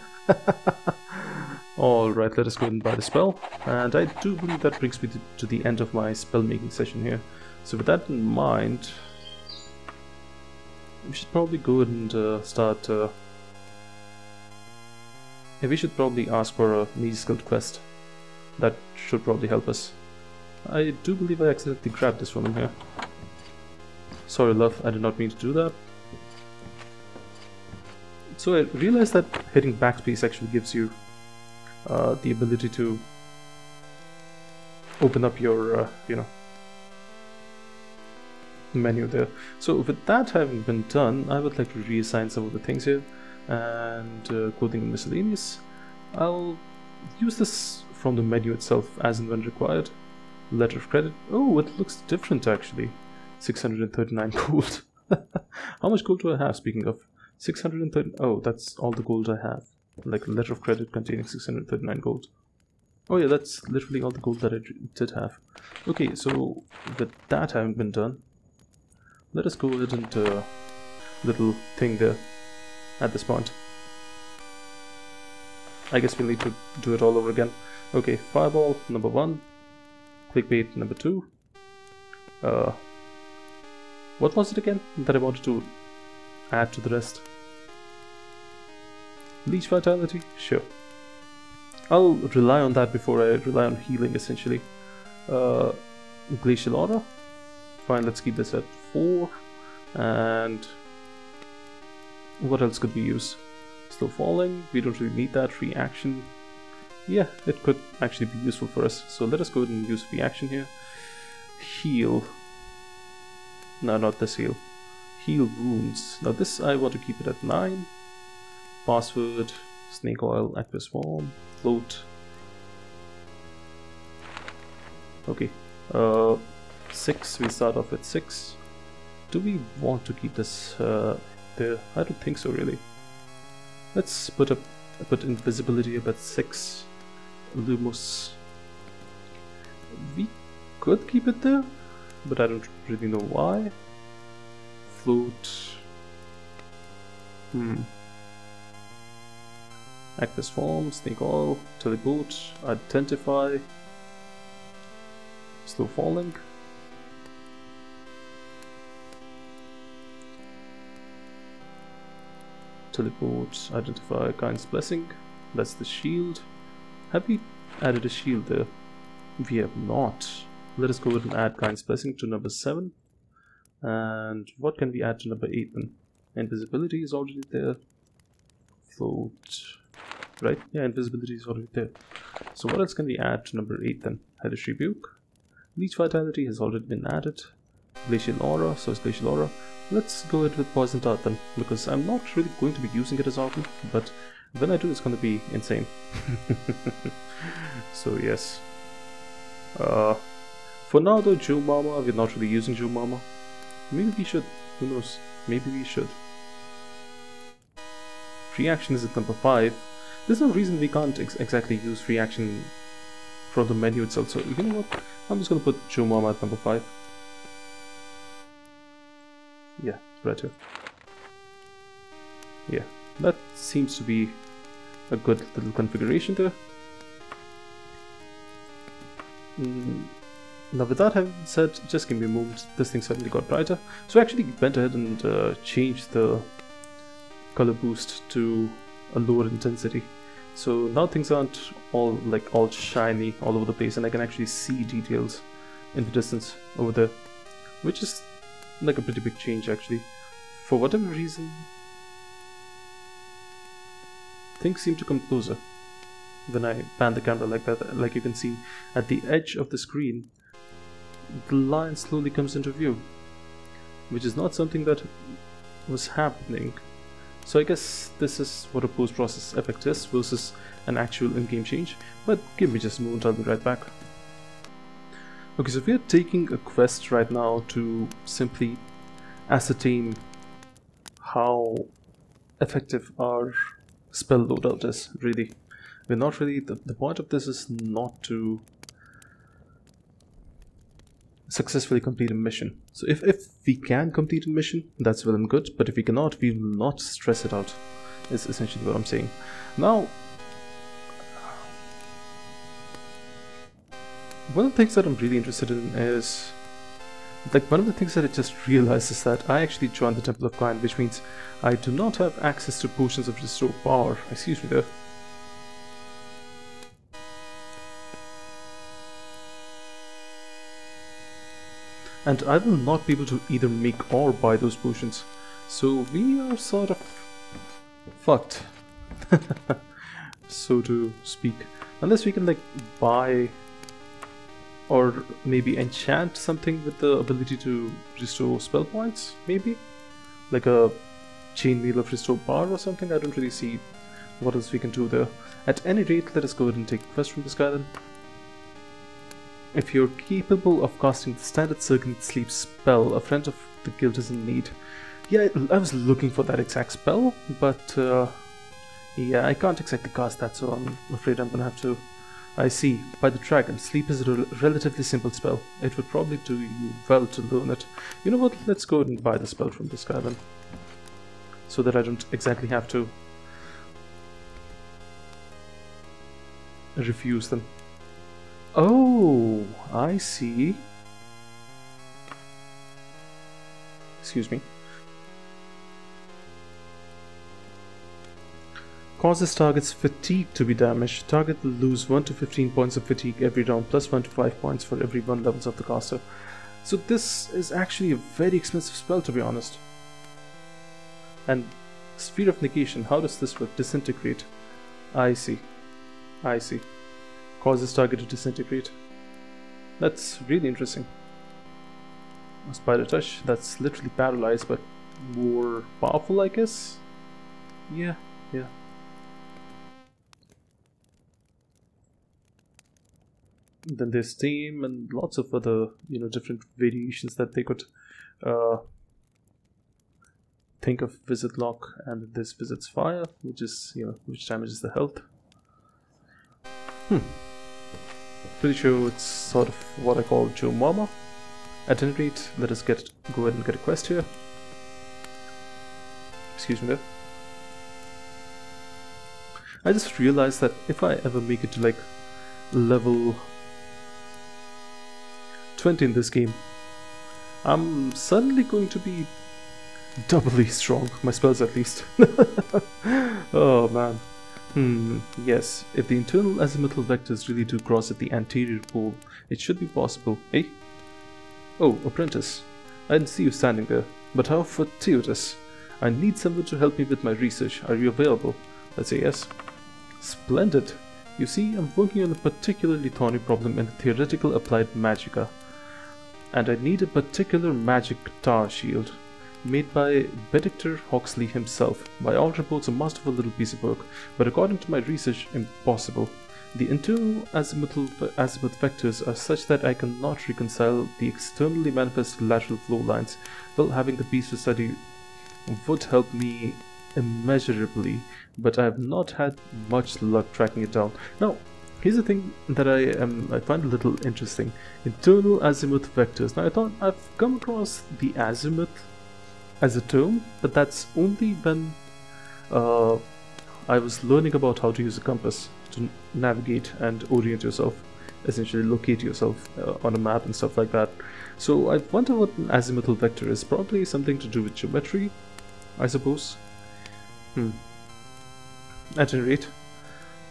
Alright, let us go and buy the spell. And I do believe that brings me to, the end of my spell making session here. So with that in mind, we should probably go and uh, start... Uh, yeah, we should probably ask for a Mage Guild quest. That should probably help us. I do believe I accidentally grabbed this him here. Sorry love, I did not mean to do that. So I realized that hitting backspace actually gives you uh, the ability to open up your, uh, you know, menu there. So with that having been done, I would like to reassign some of the things here and uh, clothing and miscellaneous. I'll use this from the menu itself as and when required. Letter of credit. Oh, it looks different actually. 639 gold. How much gold do I have speaking of? 630. Oh, that's all the gold I have like a letter of credit containing 639 gold. Oh yeah, that's literally all the gold that I did have. Okay, so with that having been done, let us go ahead and uh, little thing there at this point. I guess we'll need to do it all over again. Okay, fireball number one, clickbait number two. Uh, what was it again that I wanted to add to the rest? Leech Vitality? Sure. I'll rely on that before I rely on healing essentially. Uh, Glacial Aura. Fine, let's keep this at 4. And what else could we use? Slow Falling, we don't really need that. Reaction. Yeah, it could actually be useful for us. So let us go ahead and use reaction here. Heal. No, not this heal. Heal wounds. Now this I want to keep it at 9 password, snake oil, aqueous form, float. Okay, uh, six. We start off with six. Do we want to keep this uh, there? I don't think so, really. Let's put up put invisibility up at six. Lumos. We could keep it there, but I don't really know why. Float. Hmm. Aqueous form, snake oil, teleport, identify, slow falling. Teleport, identify, Kyne's Blessing. That's the shield. Have we added a shield there? We have not. Let us go ahead and add Kyne's Blessing to number 7. And what can we add to number 8 then? Invisibility is already there. Float. Right? Yeah, invisibility is already there. So what else can we add to number 8 then? Hellish Rebuke. Leech Vitality has already been added. Glacial Aura, so it's Glacial Aura. Let's go ahead with Poison Dart then, because I'm not really going to be using it as often, but when I do, it's going to be insane. so yes. Uh, for now though, Joe Mama, we're not really using Joe Mama. Maybe we should, who knows, maybe we should. Free action is at number 5. There's no reason we can't ex exactly use reaction from the menu itself, so you know what, I'm just gonna put Joe at number 5. Yeah, here. Yeah, that seems to be a good little configuration there. Mm, now with that having said, just me a moment, this thing suddenly got brighter. So I actually went ahead and uh, changed the color boost to a lower intensity. So now things aren't all like all shiny all over the place and I can actually see details in the distance over there. Which is like a pretty big change actually. For whatever reason, things seem to come closer when I pan the camera like that. Like you can see at the edge of the screen, the line slowly comes into view, which is not something that was happening. So I guess this is what a post-process effect is versus an actual in-game change, but give me just a moment, I'll be right back. Okay, so we are taking a quest right now to simply ascertain how effective our spell loadout is, really. We're not really, the, the point of this is not to successfully complete a mission. So if, if we can complete a mission, that's well and good, but if we cannot, we will not stress it out, is essentially what I'm saying. Now, one of the things that I'm really interested in is like one of the things that I just realized is that I actually joined the Temple of Kyne, which means I do not have access to potions of restore power. Excuse me there. And I will not be able to either make or buy those potions. So we are sort of fucked. so to speak. Unless we can like buy or maybe enchant something with the ability to restore spell points, maybe? Like a chainmail of restore bar or something? I don't really see what else we can do there. At any rate, let us go ahead and take a quest from this guy then. If you're capable of casting the standard circuit sleep spell, a friend of the guild is in need. Yeah, I was looking for that exact spell, but uh, yeah, I can't exactly cast that, so I'm afraid I'm gonna have to I see. By the dragon, sleep is a relatively simple spell. It would probably do you well to learn it. You know what, let's go and buy the spell from this guy then. So that I don't exactly have to refuse them. Oh, I see. Excuse me. Causes target's fatigue to be damaged. Target will lose 1 to 15 points of fatigue every round, plus 1 to 5 points for every 1 levels of the caster. So this is actually a very expensive spell to be honest. And Sphere of Negation, how does this work? Disintegrate. I see. I see. Causes target to disintegrate. That's really interesting. Spider Touch, that's literally paralyzed but more powerful I guess? Yeah, yeah. then there's steam and lots of other you know different variations that they could uh, think of visit lock and this visits fire which is you know which damages the health hmm pretty sure it's sort of what I call Joe Mama at any rate let us get go ahead and get a quest here excuse me there I just realized that if I ever make it to like level 20 in this game, I'm suddenly going to be doubly strong, my spells at least. oh man. Hmm, yes, if the internal azimuthal vectors really do cross at the anterior pole, it should be possible, eh? Oh, apprentice. I didn't see you standing there, but how fortuitous. I need someone to help me with my research. Are you available? Let's say yes. Splendid. You see, I'm working on a particularly thorny problem in the theoretical applied magica. And I need a particular magic guitar shield made by Benedictor Hawksley himself. By all reports, a masterful little piece of work, but according to my research, impossible. The internal azimuth vectors are such that I cannot reconcile the externally manifest lateral flow lines. Well, having the piece to study would help me immeasurably, but I have not had much luck tracking it down. Now, here's the thing that I am I find a little interesting: internal azimuth vectors. Now, I thought I've come across the azimuth as a term, but that's only when uh, I was learning about how to use a compass to navigate and orient yourself, essentially locate yourself uh, on a map and stuff like that. So I wonder what an azimuthal vector is. Probably something to do with geometry, I suppose. Hmm. At any rate,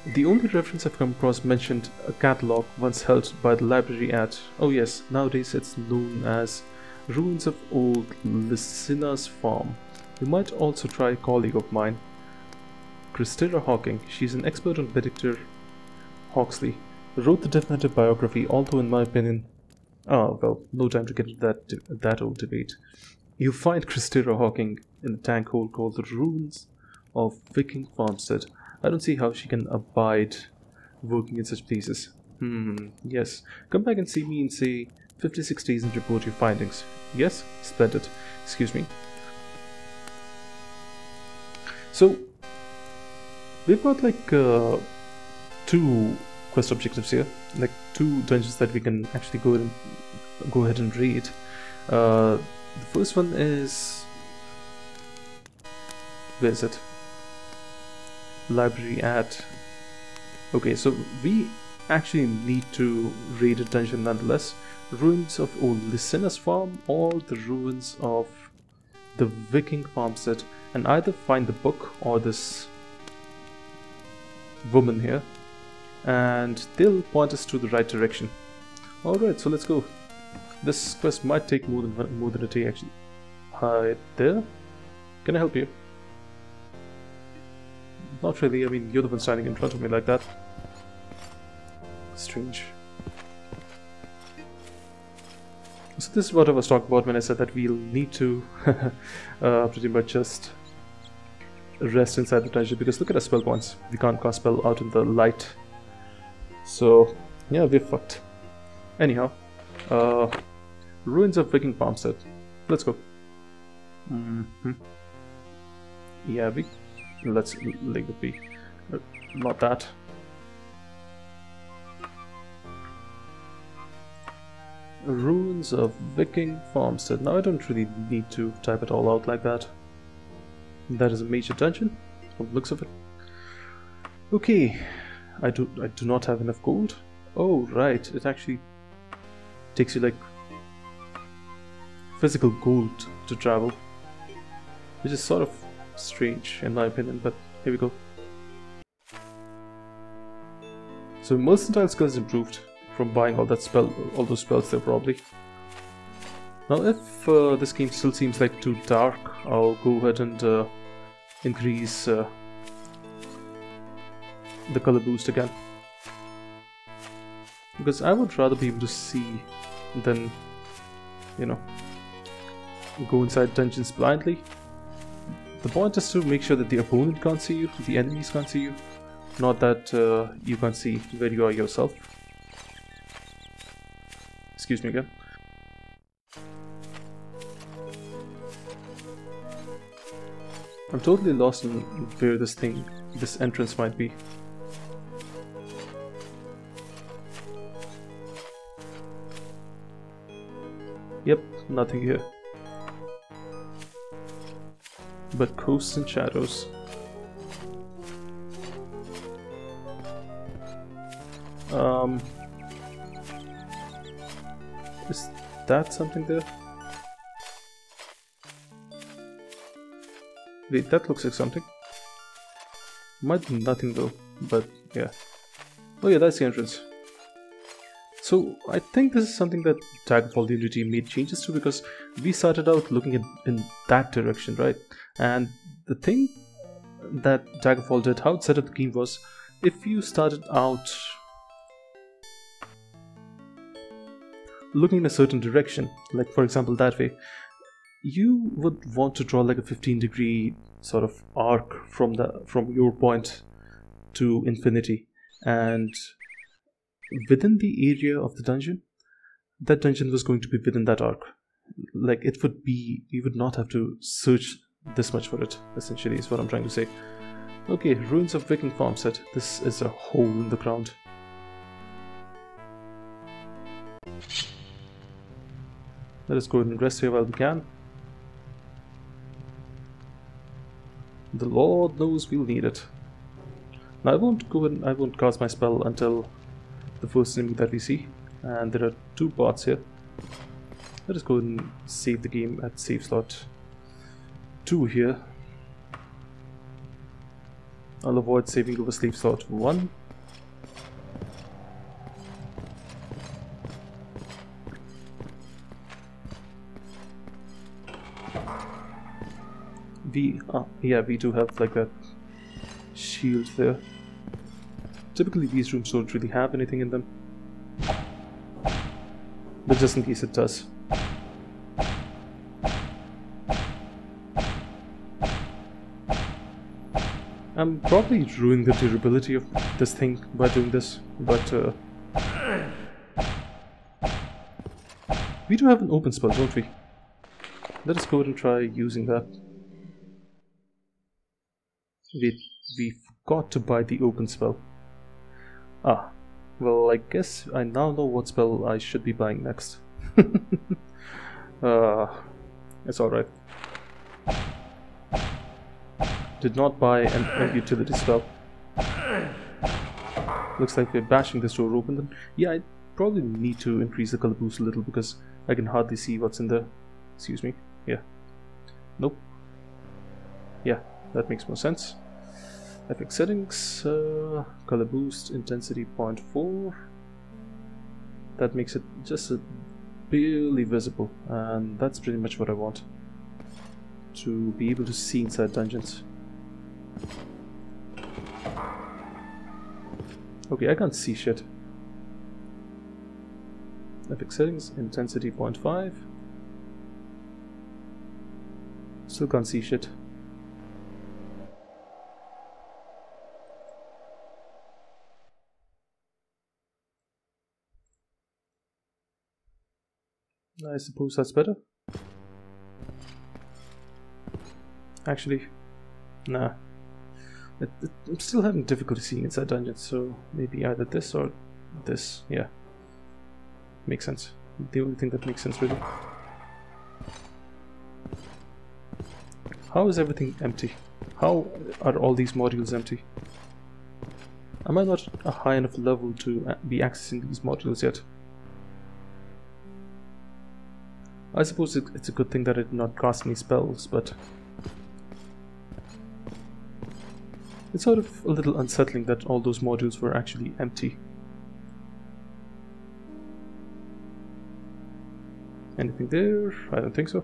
the only reference I've come across mentioned a catalog once held by the library at, oh yes, nowadays it's known as Ruins of Old Lycina's Farm. You might also try a colleague of mine, Christera Hawking, she's an expert on Benedictor Hawksley, wrote the definitive biography, although in my opinion, ah, well, no time to get into that, that old debate. You find Christera Hawking in a tank hole called the Ruins of Viking Farmstead. I don't see how she can abide working in such places. Hmm, yes. Come back and see me and say, 56 days and report your findings. Yes? Splendid. Excuse me. So, we've got like uh, two quest objectives here, like two dungeons that we can actually go ahead and go ahead and read. Uh, the first one is where is it? Library at. Okay, so we actually need to raid a dungeon nonetheless. Ruins of old Lycina's farm or the ruins of the Viking farmstead, and either find the book or this woman here and they'll point us to the right direction. Alright, so let's go. This quest might take more than more than a day actually. Hi there. Can I help you? Not really, I mean you're the one standing in front of me like that. Strange. So this is what I was talking about when I said that we'll need to uh, pretty much just rest inside the dungeon because look at our spell points. We can't cast spell out in the light. So yeah, we're fucked. Anyhow, uh, ruins of Viking farmstead. Let's go. Mm -hmm. Yeah, we let's leave it be. Uh, not that. Ruins of Viking farmstead. Now I don't really need to type it all out like that. That is a major dungeon, from the looks of it. Okay, I do I do not have enough gold. Oh right, it actually takes you like physical gold to travel, which is sort of strange in my opinion. But here we go. So mercantile skills improved from buying all that spell, all those spells there probably. Now if uh, this game still seems like too dark, I'll go ahead and uh, increase uh, the color boost again. Because I would rather be able to see than, you know, go inside dungeons blindly. The point is to make sure that the opponent can't see you, the enemies can't see you, not that uh, you can't see where you are yourself. Excuse me again. I'm totally lost in where this thing, this entrance might be. Yep, nothing here. But coasts and shadows. Um, is that something there? Wait, that looks like something. Might be nothing though, but yeah. Oh yeah, that's the entrance. So I think this is something that the Unity made changes to because we started out looking at in that direction, right? And the thing that Daggerfall did, how it set up the game was if you started out looking in a certain direction, like for example that way, you would want to draw like a 15 degree sort of arc from the from your point to infinity. And within the area of the dungeon that dungeon was going to be within that arc. Like it would be you would not have to search this much for it essentially is what i'm trying to say. Okay ruins of viking farmstead this is a hole in the ground let us go and rest here while we can the lord knows we'll need it now I won't go and I won't cast my spell until the first enemy that we see. And there are two parts here. Let us go and save the game at save slot 2 here. I'll avoid saving over save slot 1. Uh, yeah, we do have like that shield there. Typically these rooms don't really have anything in them. But just in case it does. I'm probably ruining the durability of this thing by doing this, but uh, we do have an open spell, don't we? Let us go ahead and try using that. We, we forgot to buy the open spell. Ah, well I guess I now know what spell I should be buying next. uh, it's alright. Did not buy an, a utility spell. Looks like we're bashing this door open then. Yeah, I probably need to increase the color boost a little because I can hardly see what's in there. Excuse me. Yeah. Nope. Yeah, that makes more sense. FX settings, uh, color boost, intensity 0.4. That makes it just barely visible, and that's pretty much what I want. To be able to see inside dungeons. Okay, I can't see shit. Epic settings, intensity 0.5. Still can't see shit. I suppose that's better. Actually, nah. I'm still having difficulty seeing inside dungeons, so maybe either this or this. Yeah. Makes sense. The only thing that makes sense, really. How is everything empty? How are all these modules empty? Am I not a high enough level to be accessing these modules yet? I suppose it's a good thing that it did not cost me spells, but... It's sort of a little unsettling that all those modules were actually empty. Anything there? I don't think so.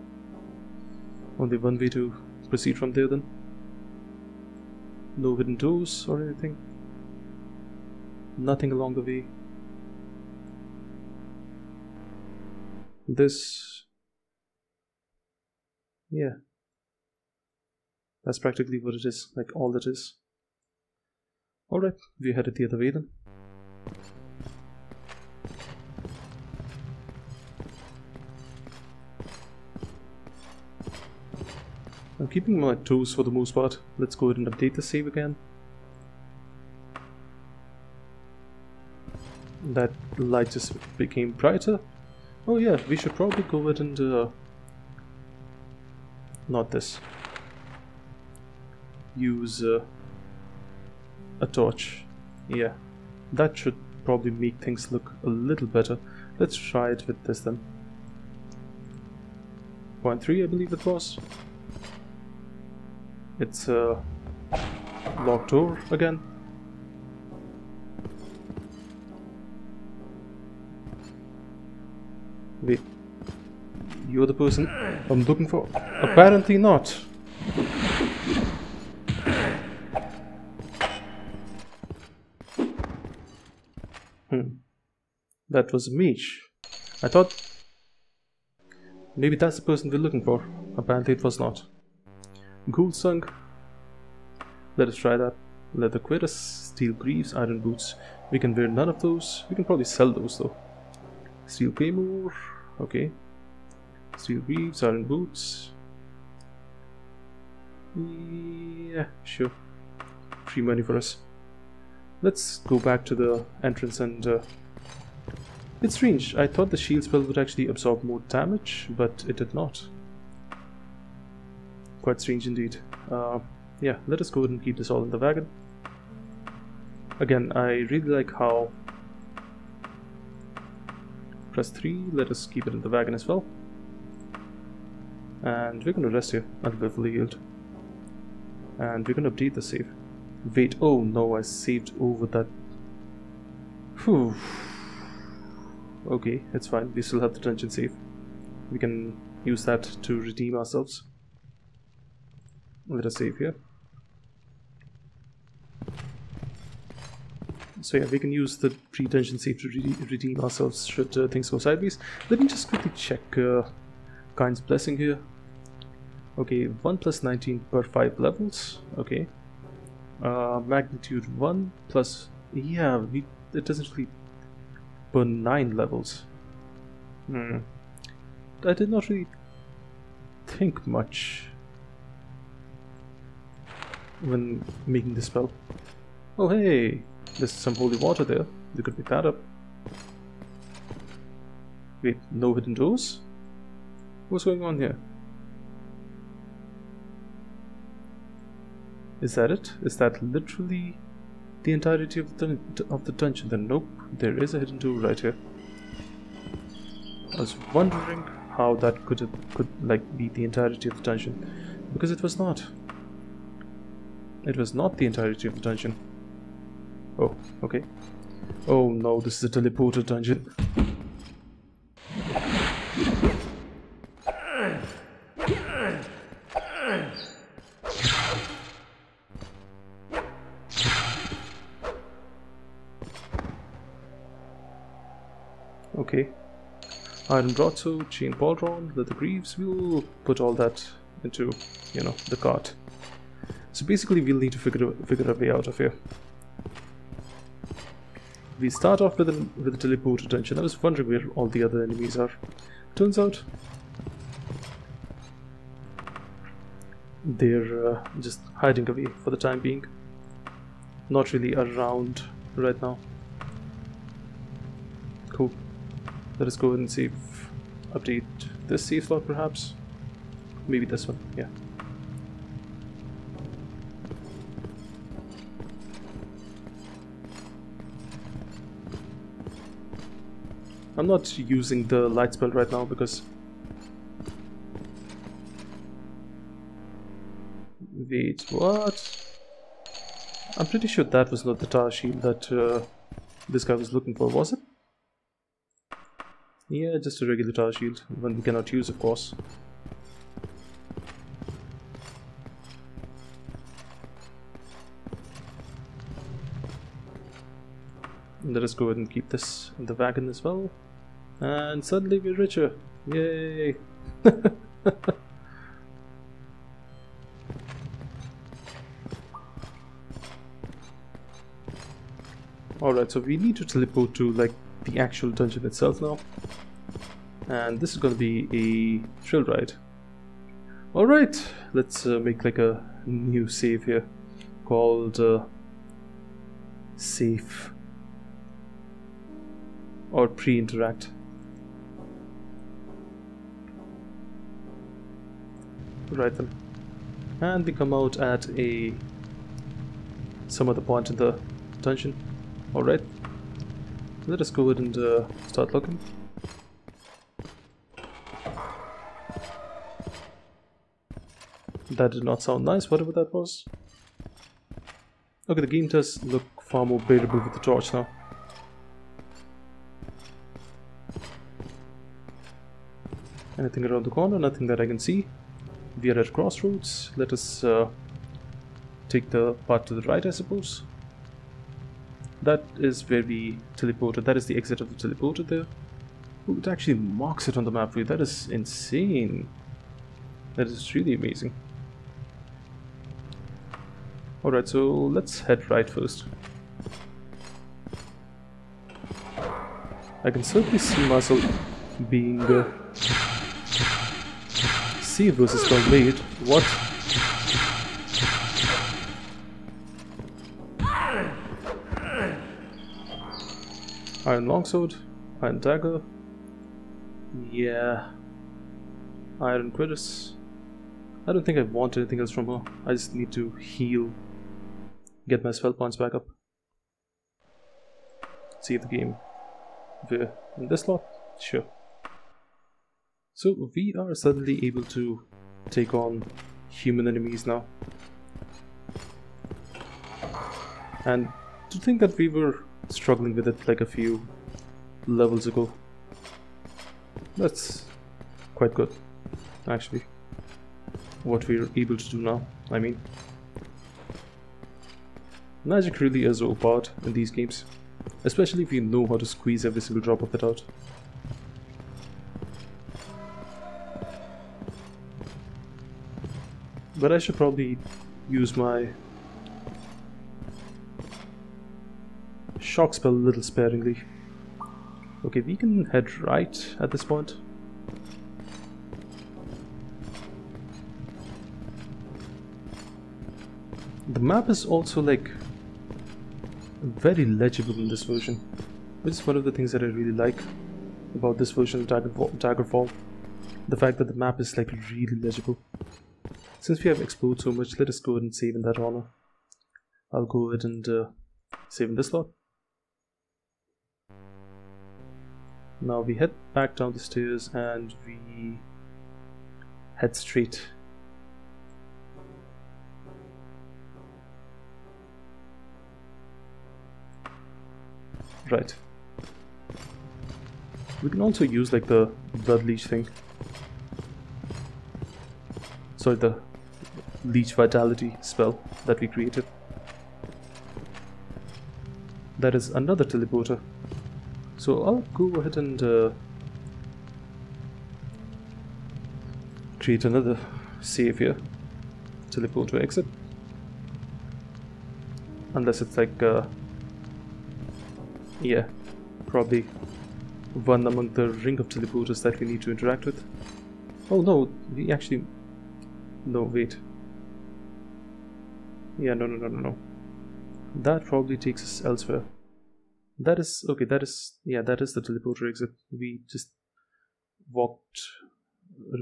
Only one way to proceed from there then. No hidden doors or anything. Nothing along the way. This yeah. That's practically what it is, like all that is. Alright, we're headed the other way then. I'm keeping my toes for the most part. Let's go ahead and update the save again. That light just became brighter. Oh yeah, we should probably go ahead and uh, not this. Use uh, a torch. Yeah, that should probably make things look a little better. Let's try it with this then. Point three, I believe it was. It's a locked door again. You're the person I'm looking for? Apparently not. Hmm. That was Meech. I thought... Maybe that's the person we're looking for. Apparently it was not. Gulsung. Let us try that. Leather cuirass, steel greaves, iron boots. We can wear none of those. We can probably sell those though. Steel claymore. Okay. Steel greaves, iron boots. Yeah, sure. Free money for us. Let's go back to the entrance and... Uh, it's strange, I thought the shield spell would actually absorb more damage, but it did not. Quite strange indeed. Uh, yeah, let us go ahead and keep this all in the wagon. Again, I really like how... Press 3, let us keep it in the wagon as well. And we're to rest here until we're. And we're to update the save. Wait, oh no, I saved over that. Whew. Okay, it's fine. We still have the dungeon save. We can use that to redeem ourselves. Let us save here. So yeah, we can use the pre-dungeon save to re redeem ourselves should uh, things go sideways. Let me just quickly check uh, Kyne's Blessing here. Okay, 1 plus 19 per 5 levels. Okay. Uh, magnitude 1 plus... Yeah, we, it doesn't really burn 9 levels. Hmm. I did not really think much when making this spell. Oh hey, there's some holy water there. You could pick that up. Wait, no hidden doors? What's going on here? Is that it? Is that literally the entirety of the, of the dungeon? Then nope, there is a hidden door right here. I was wondering how that could could like be the entirety of the dungeon, because it was not. It was not the entirety of the dungeon. Oh, okay. Oh no, this is a teleporter dungeon. Iron broadsword, chain pauldron, leather greaves, we'll put all that into, you know, the cart. So basically we'll need to figure, figure a way out of here. We start off with a, with a teleporter dungeon. I was wondering where all the other enemies are. Turns out they're uh, just hiding away for the time being. Not really around right now. Cool. Let us go and save, update this save slot perhaps. Maybe this one, yeah. I'm not using the light spell right now because Wait, what? I'm pretty sure that was not the tower shield that uh, this guy was looking for, was it? Yeah, just a regular tower shield, one we cannot use, of course. Let us go ahead and keep this in the wagon as well. And suddenly we're richer. Yay! Alright, so we need to teleport to like the actual dungeon itself now. And this is going to be a thrill ride. Alright, let's uh, make like a new save here called uh, Safe or pre-interact. Right then. And we come out at a some other point in the dungeon. Alright, let us go ahead and uh, start looking. That did not sound nice, whatever that was. Okay, the game does look far more bearable with the torch now. Anything around the corner? Nothing that I can see. We are at crossroads. Let us uh, take the path to the right, I suppose. That is where we teleported. That is the exit of the teleporter there. Ooh, it actually marks it on the map for you. That is insane. That is really amazing. Alright, so let's head right first. I can certainly see myself being uh, C versus Wait, what? Iron Longsword, Iron Dagger, yeah, Iron Cuirass. I don't think I want anything else from her. I just need to heal, get my spell points back up. See the game. Where? In this slot? Sure. So we are suddenly able to take on human enemies now. And to think that we were struggling with it like a few levels ago. That's quite good, actually. What we're able to do now, I mean. Magic really is overpowered in these games, especially if you know how to squeeze every single drop of it out. But I should probably use my shock spell a little sparingly. Okay, we can head right at this point. The map is also like very legible in this version, which is one of the things that I really like about this version of Daggerfall. The fact that the map is like really legible. Since we have explored so much, let us go ahead and save in that honor. I'll go ahead and uh, save in this slot. Now we head back down the stairs and we head straight. Right. We can also use like the blood leech thing. Sorry, the leech vitality spell that we created. That is another teleporter. So I'll go ahead and uh, create another save here. Teleport to exit. Unless it's like, uh, yeah, probably one among the ring of teleporters that we need to interact with. Oh no, we actually... No, wait. Yeah, no, no, no, no, no. That probably takes us elsewhere. That is okay. That is yeah. That is the teleporter exit. We just walked.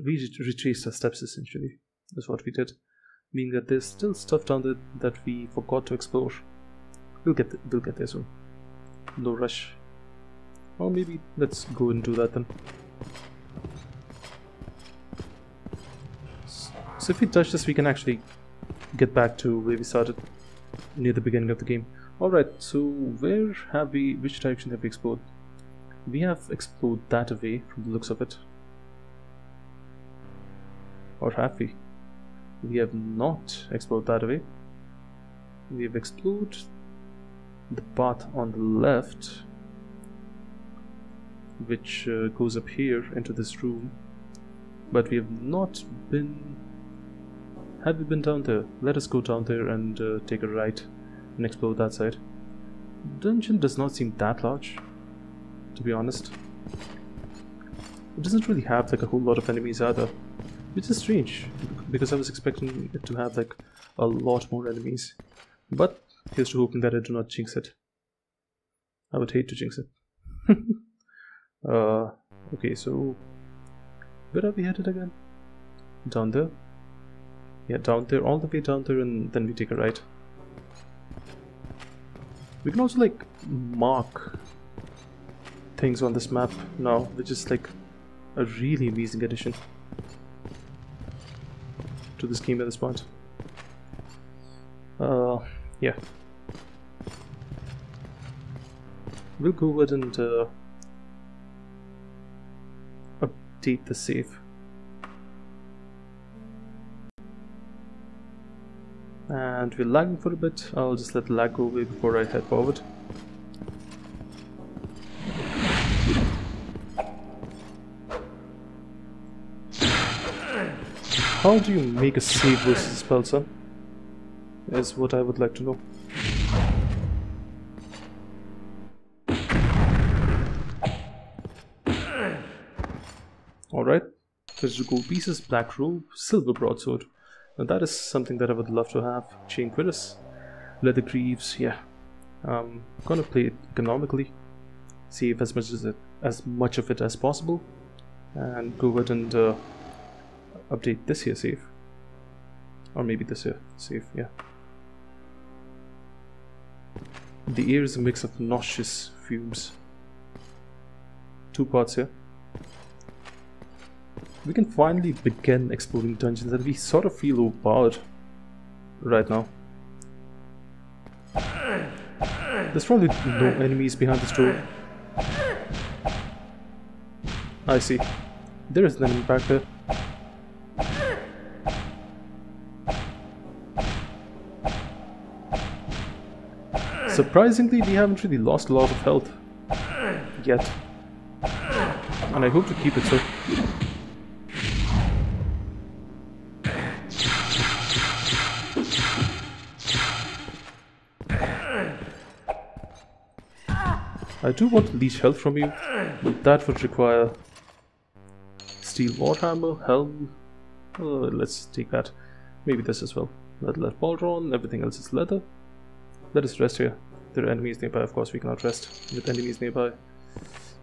We retraced our steps essentially. That's what we did. Meaning that there's still stuff down there that we forgot to explore. We'll get we'll get there soon. No rush. Or maybe let's go and do that then. So if we touch this, we can actually get back to where we started near the beginning of the game. Alright, so where have we, which direction have we explored? We have explored that away from the looks of it. Or have we? We have not explored that away. We have explored the path on the left which uh, goes up here into this room but we have not been have we been down there let us go down there and uh, take a right and explore that side. Dungeon does not seem that large, to be honest. It doesn't really have like a whole lot of enemies either, which is strange because I was expecting it to have like a lot more enemies. But here's to hoping that I do not jinx it. I would hate to jinx it. uh, okay, so where are we headed again? Down there? Yeah, down there, all the way down there, and then we take a right. We can also like mark things on this map now, which is like a really amazing addition to this game at this point. Uh, yeah. We'll go ahead and uh, update the save. and we're lagging for a bit. I'll just let the lag go away before I head forward. How do you make a save versus spell, sir? Is what I would like to know. Alright, physical pieces, black robe, silver broadsword. Now that is something that I would love to have. Chain cuirass, leather greaves, yeah. I'm gonna play it economically, save as much as it, as much of it as possible, and go ahead and uh, update this here save, or maybe this here save, yeah. The air is a mix of nauseous fumes. Two parts here we can finally begin exploring dungeons and we sort of feel overpowered right now. There's probably no enemies behind this door. I see. There is an enemy back there. Surprisingly, we haven't really lost a lot of health. Yet. And I hope to keep it so. Do want leech health from you, that would require steel warhammer, helm. Uh, let's take that. Maybe this as well. Leather left pauldron, everything else is leather. Let us rest here. There are enemies nearby, of course we cannot rest with enemies nearby.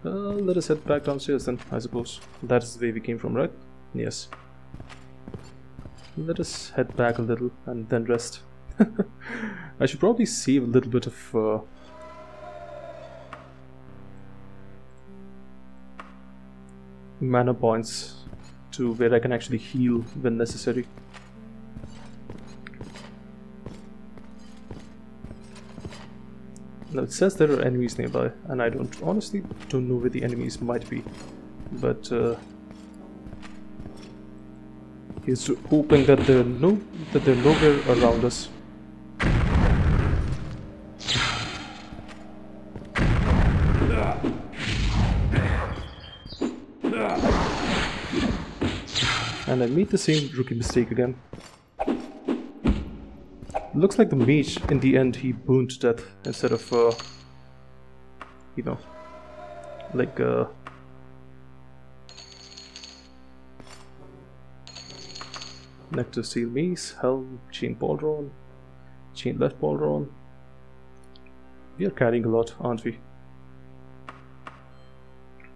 Uh, let us head back downstairs then, I suppose. That is the way we came from, right? Yes. Let us head back a little and then rest. I should probably save a little bit of uh, mana points to where I can actually heal when necessary. Now it says there are enemies nearby, and I don't honestly don't know where the enemies might be, but uh, he's hoping that they're no that they're nowhere around us. I made the same rookie mistake again. Looks like the mage, in the end, he burned to death instead of, uh, you know, like, uh, Nectar Steel Mace, Helm, Chain Pauldron, Chain Left Pauldron. We are carrying a lot, aren't we?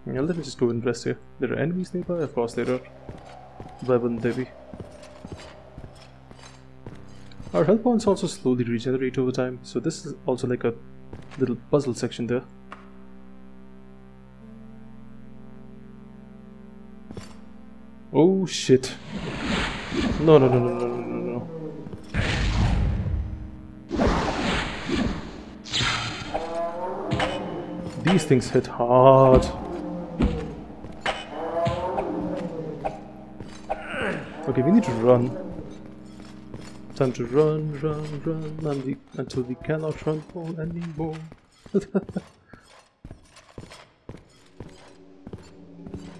Yeah, let me just go and rest here. There are enemies nearby? Of course there are. Why wouldn't? Our health points also slowly regenerate over time, so this is also like a little puzzle section there. Oh shit. No, no, no, no, no, no, no. These things hit hard. Okay, we need to run. Time to run, run, run we, until we cannot run for anymore.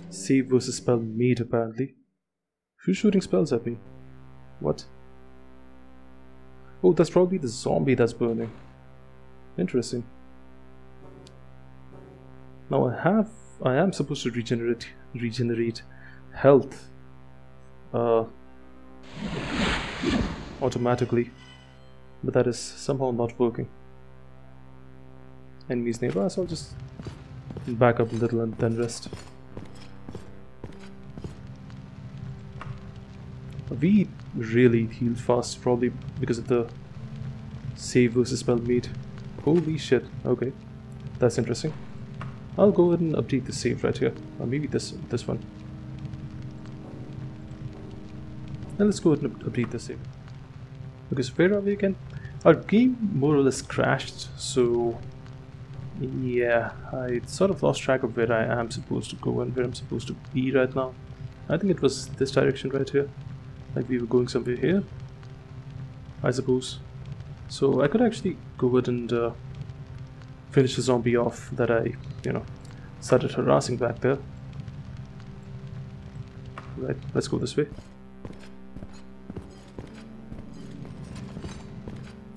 Save versus spell made apparently. Who's shooting spells at me? What? Oh, that's probably the zombie that's burning. Interesting. Now I have I am supposed to regenerate regenerate health uh, automatically. But that is somehow not working. Enemies nearby so I'll just back up a little and then rest. We really healed fast probably because of the save versus spell meat holy shit. Okay. That's interesting. I'll go ahead and update the save right here. Or maybe this this one Now let's go ahead and update the save. Because where are we again? Our game more or less crashed, so yeah, I sort of lost track of where I am supposed to go and where I'm supposed to be right now. I think it was this direction right here. Like we were going somewhere here, I suppose. So I could actually go ahead and uh, finish the zombie off that I, you know, started harassing back there. Right, let's go this way.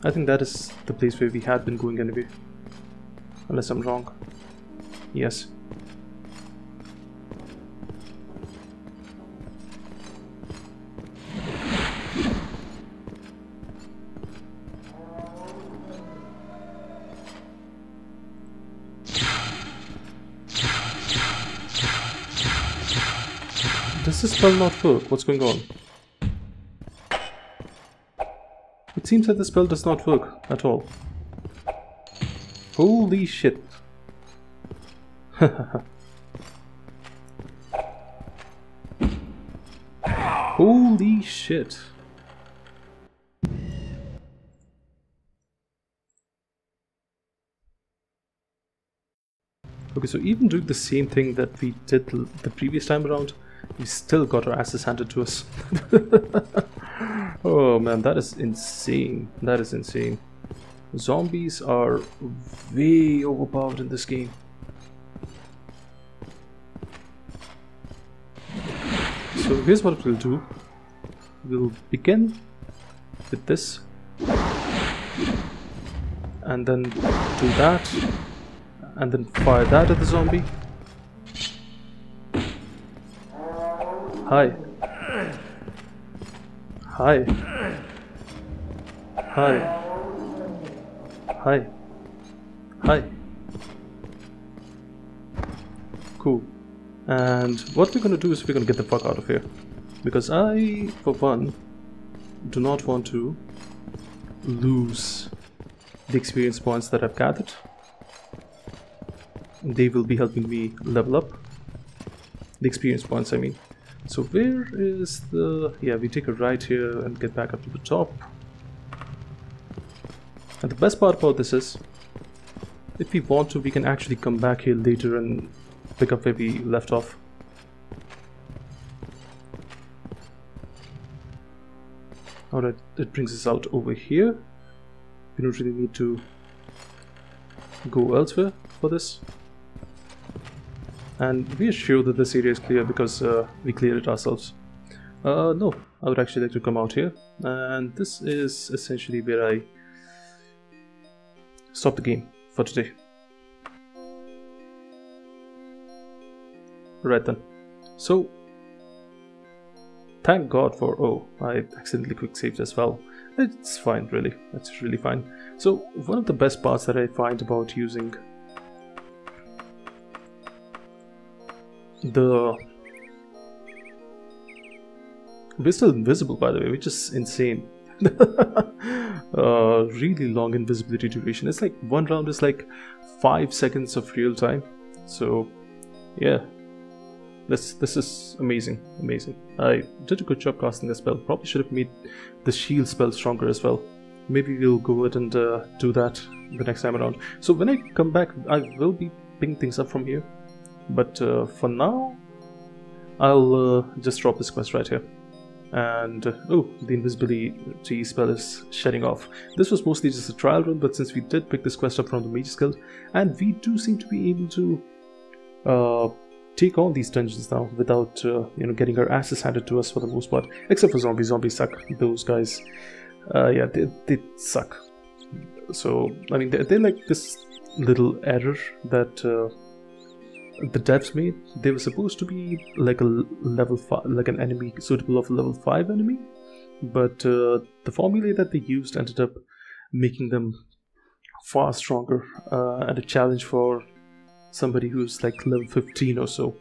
I think that is the place where we had been going anyway. Unless I'm wrong. Yes. Does this spell not work? What's going on? Seems that the spell does not work at all. Holy shit. Holy shit. Okay, so even doing the same thing that we did the previous time around, we still got our asses handed to us. oh man, that is insane. That is insane. Zombies are way overpowered in this game. So here's what we'll do. We'll begin with this. And then do that. And then fire that at the zombie. Hi. Hi. Hi. Hi. Hi. Cool. And what we're gonna do is we're gonna get the fuck out of here. Because I, for one, do not want to lose the experience points that I've gathered. They will be helping me level up. The experience points, I mean. So where is the... Yeah, we take a right here and get back up to the top. And the best part about this is, if we want to, we can actually come back here later and pick up where we left off. Alright, it brings us out over here. We don't really need to go elsewhere for this. And we are sure that this area is clear because uh, we cleared it ourselves. Uh, no, I would actually like to come out here. And this is essentially where I stop the game for today. Right then. So, thank God for, oh, I accidentally quick saved as well. It's fine, really. It's really fine. So, one of the best parts that I find about using The... We're still invisible, by the way, which is insane. uh, really long invisibility duration. It's like one round is like five seconds of real time. So, yeah, this this is amazing, amazing. I did a good job casting the spell. Probably should have made the shield spell stronger as well. Maybe we'll go ahead and uh, do that the next time around. So when I come back, I will be picking things up from here. But uh, for now, I'll uh, just drop this quest right here. And oh, the invisibility spell is shedding off. This was mostly just a trial run, but since we did pick this quest up from the Mage's Guild, and we do seem to be able to take on these dungeons now without uh, you know getting our asses handed to us for the most part, except for zombies. Zombies suck. Those guys, uh, yeah, they, they suck. So I mean, they're, they're like this little error that uh, the devs made, they were supposed to be like a level five, like an enemy suitable of level five enemy, but uh, the formula that they used ended up making them far stronger uh, and a challenge for somebody who's like level 15 or so.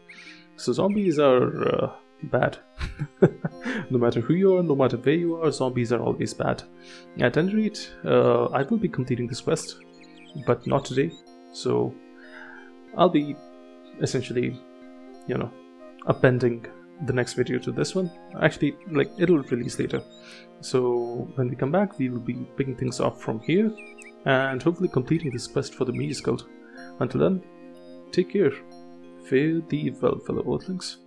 So zombies are uh, bad. no matter who you are, no matter where you are, zombies are always bad. At any rate, uh, I will be completing this quest, but not today. So I'll be essentially, you know, appending the next video to this one. Actually, like, it'll release later. So when we come back, we will be picking things up from here and hopefully completing this quest for the Mage's Guild. Until then, take care. Fare thee well, fellow Earthlings.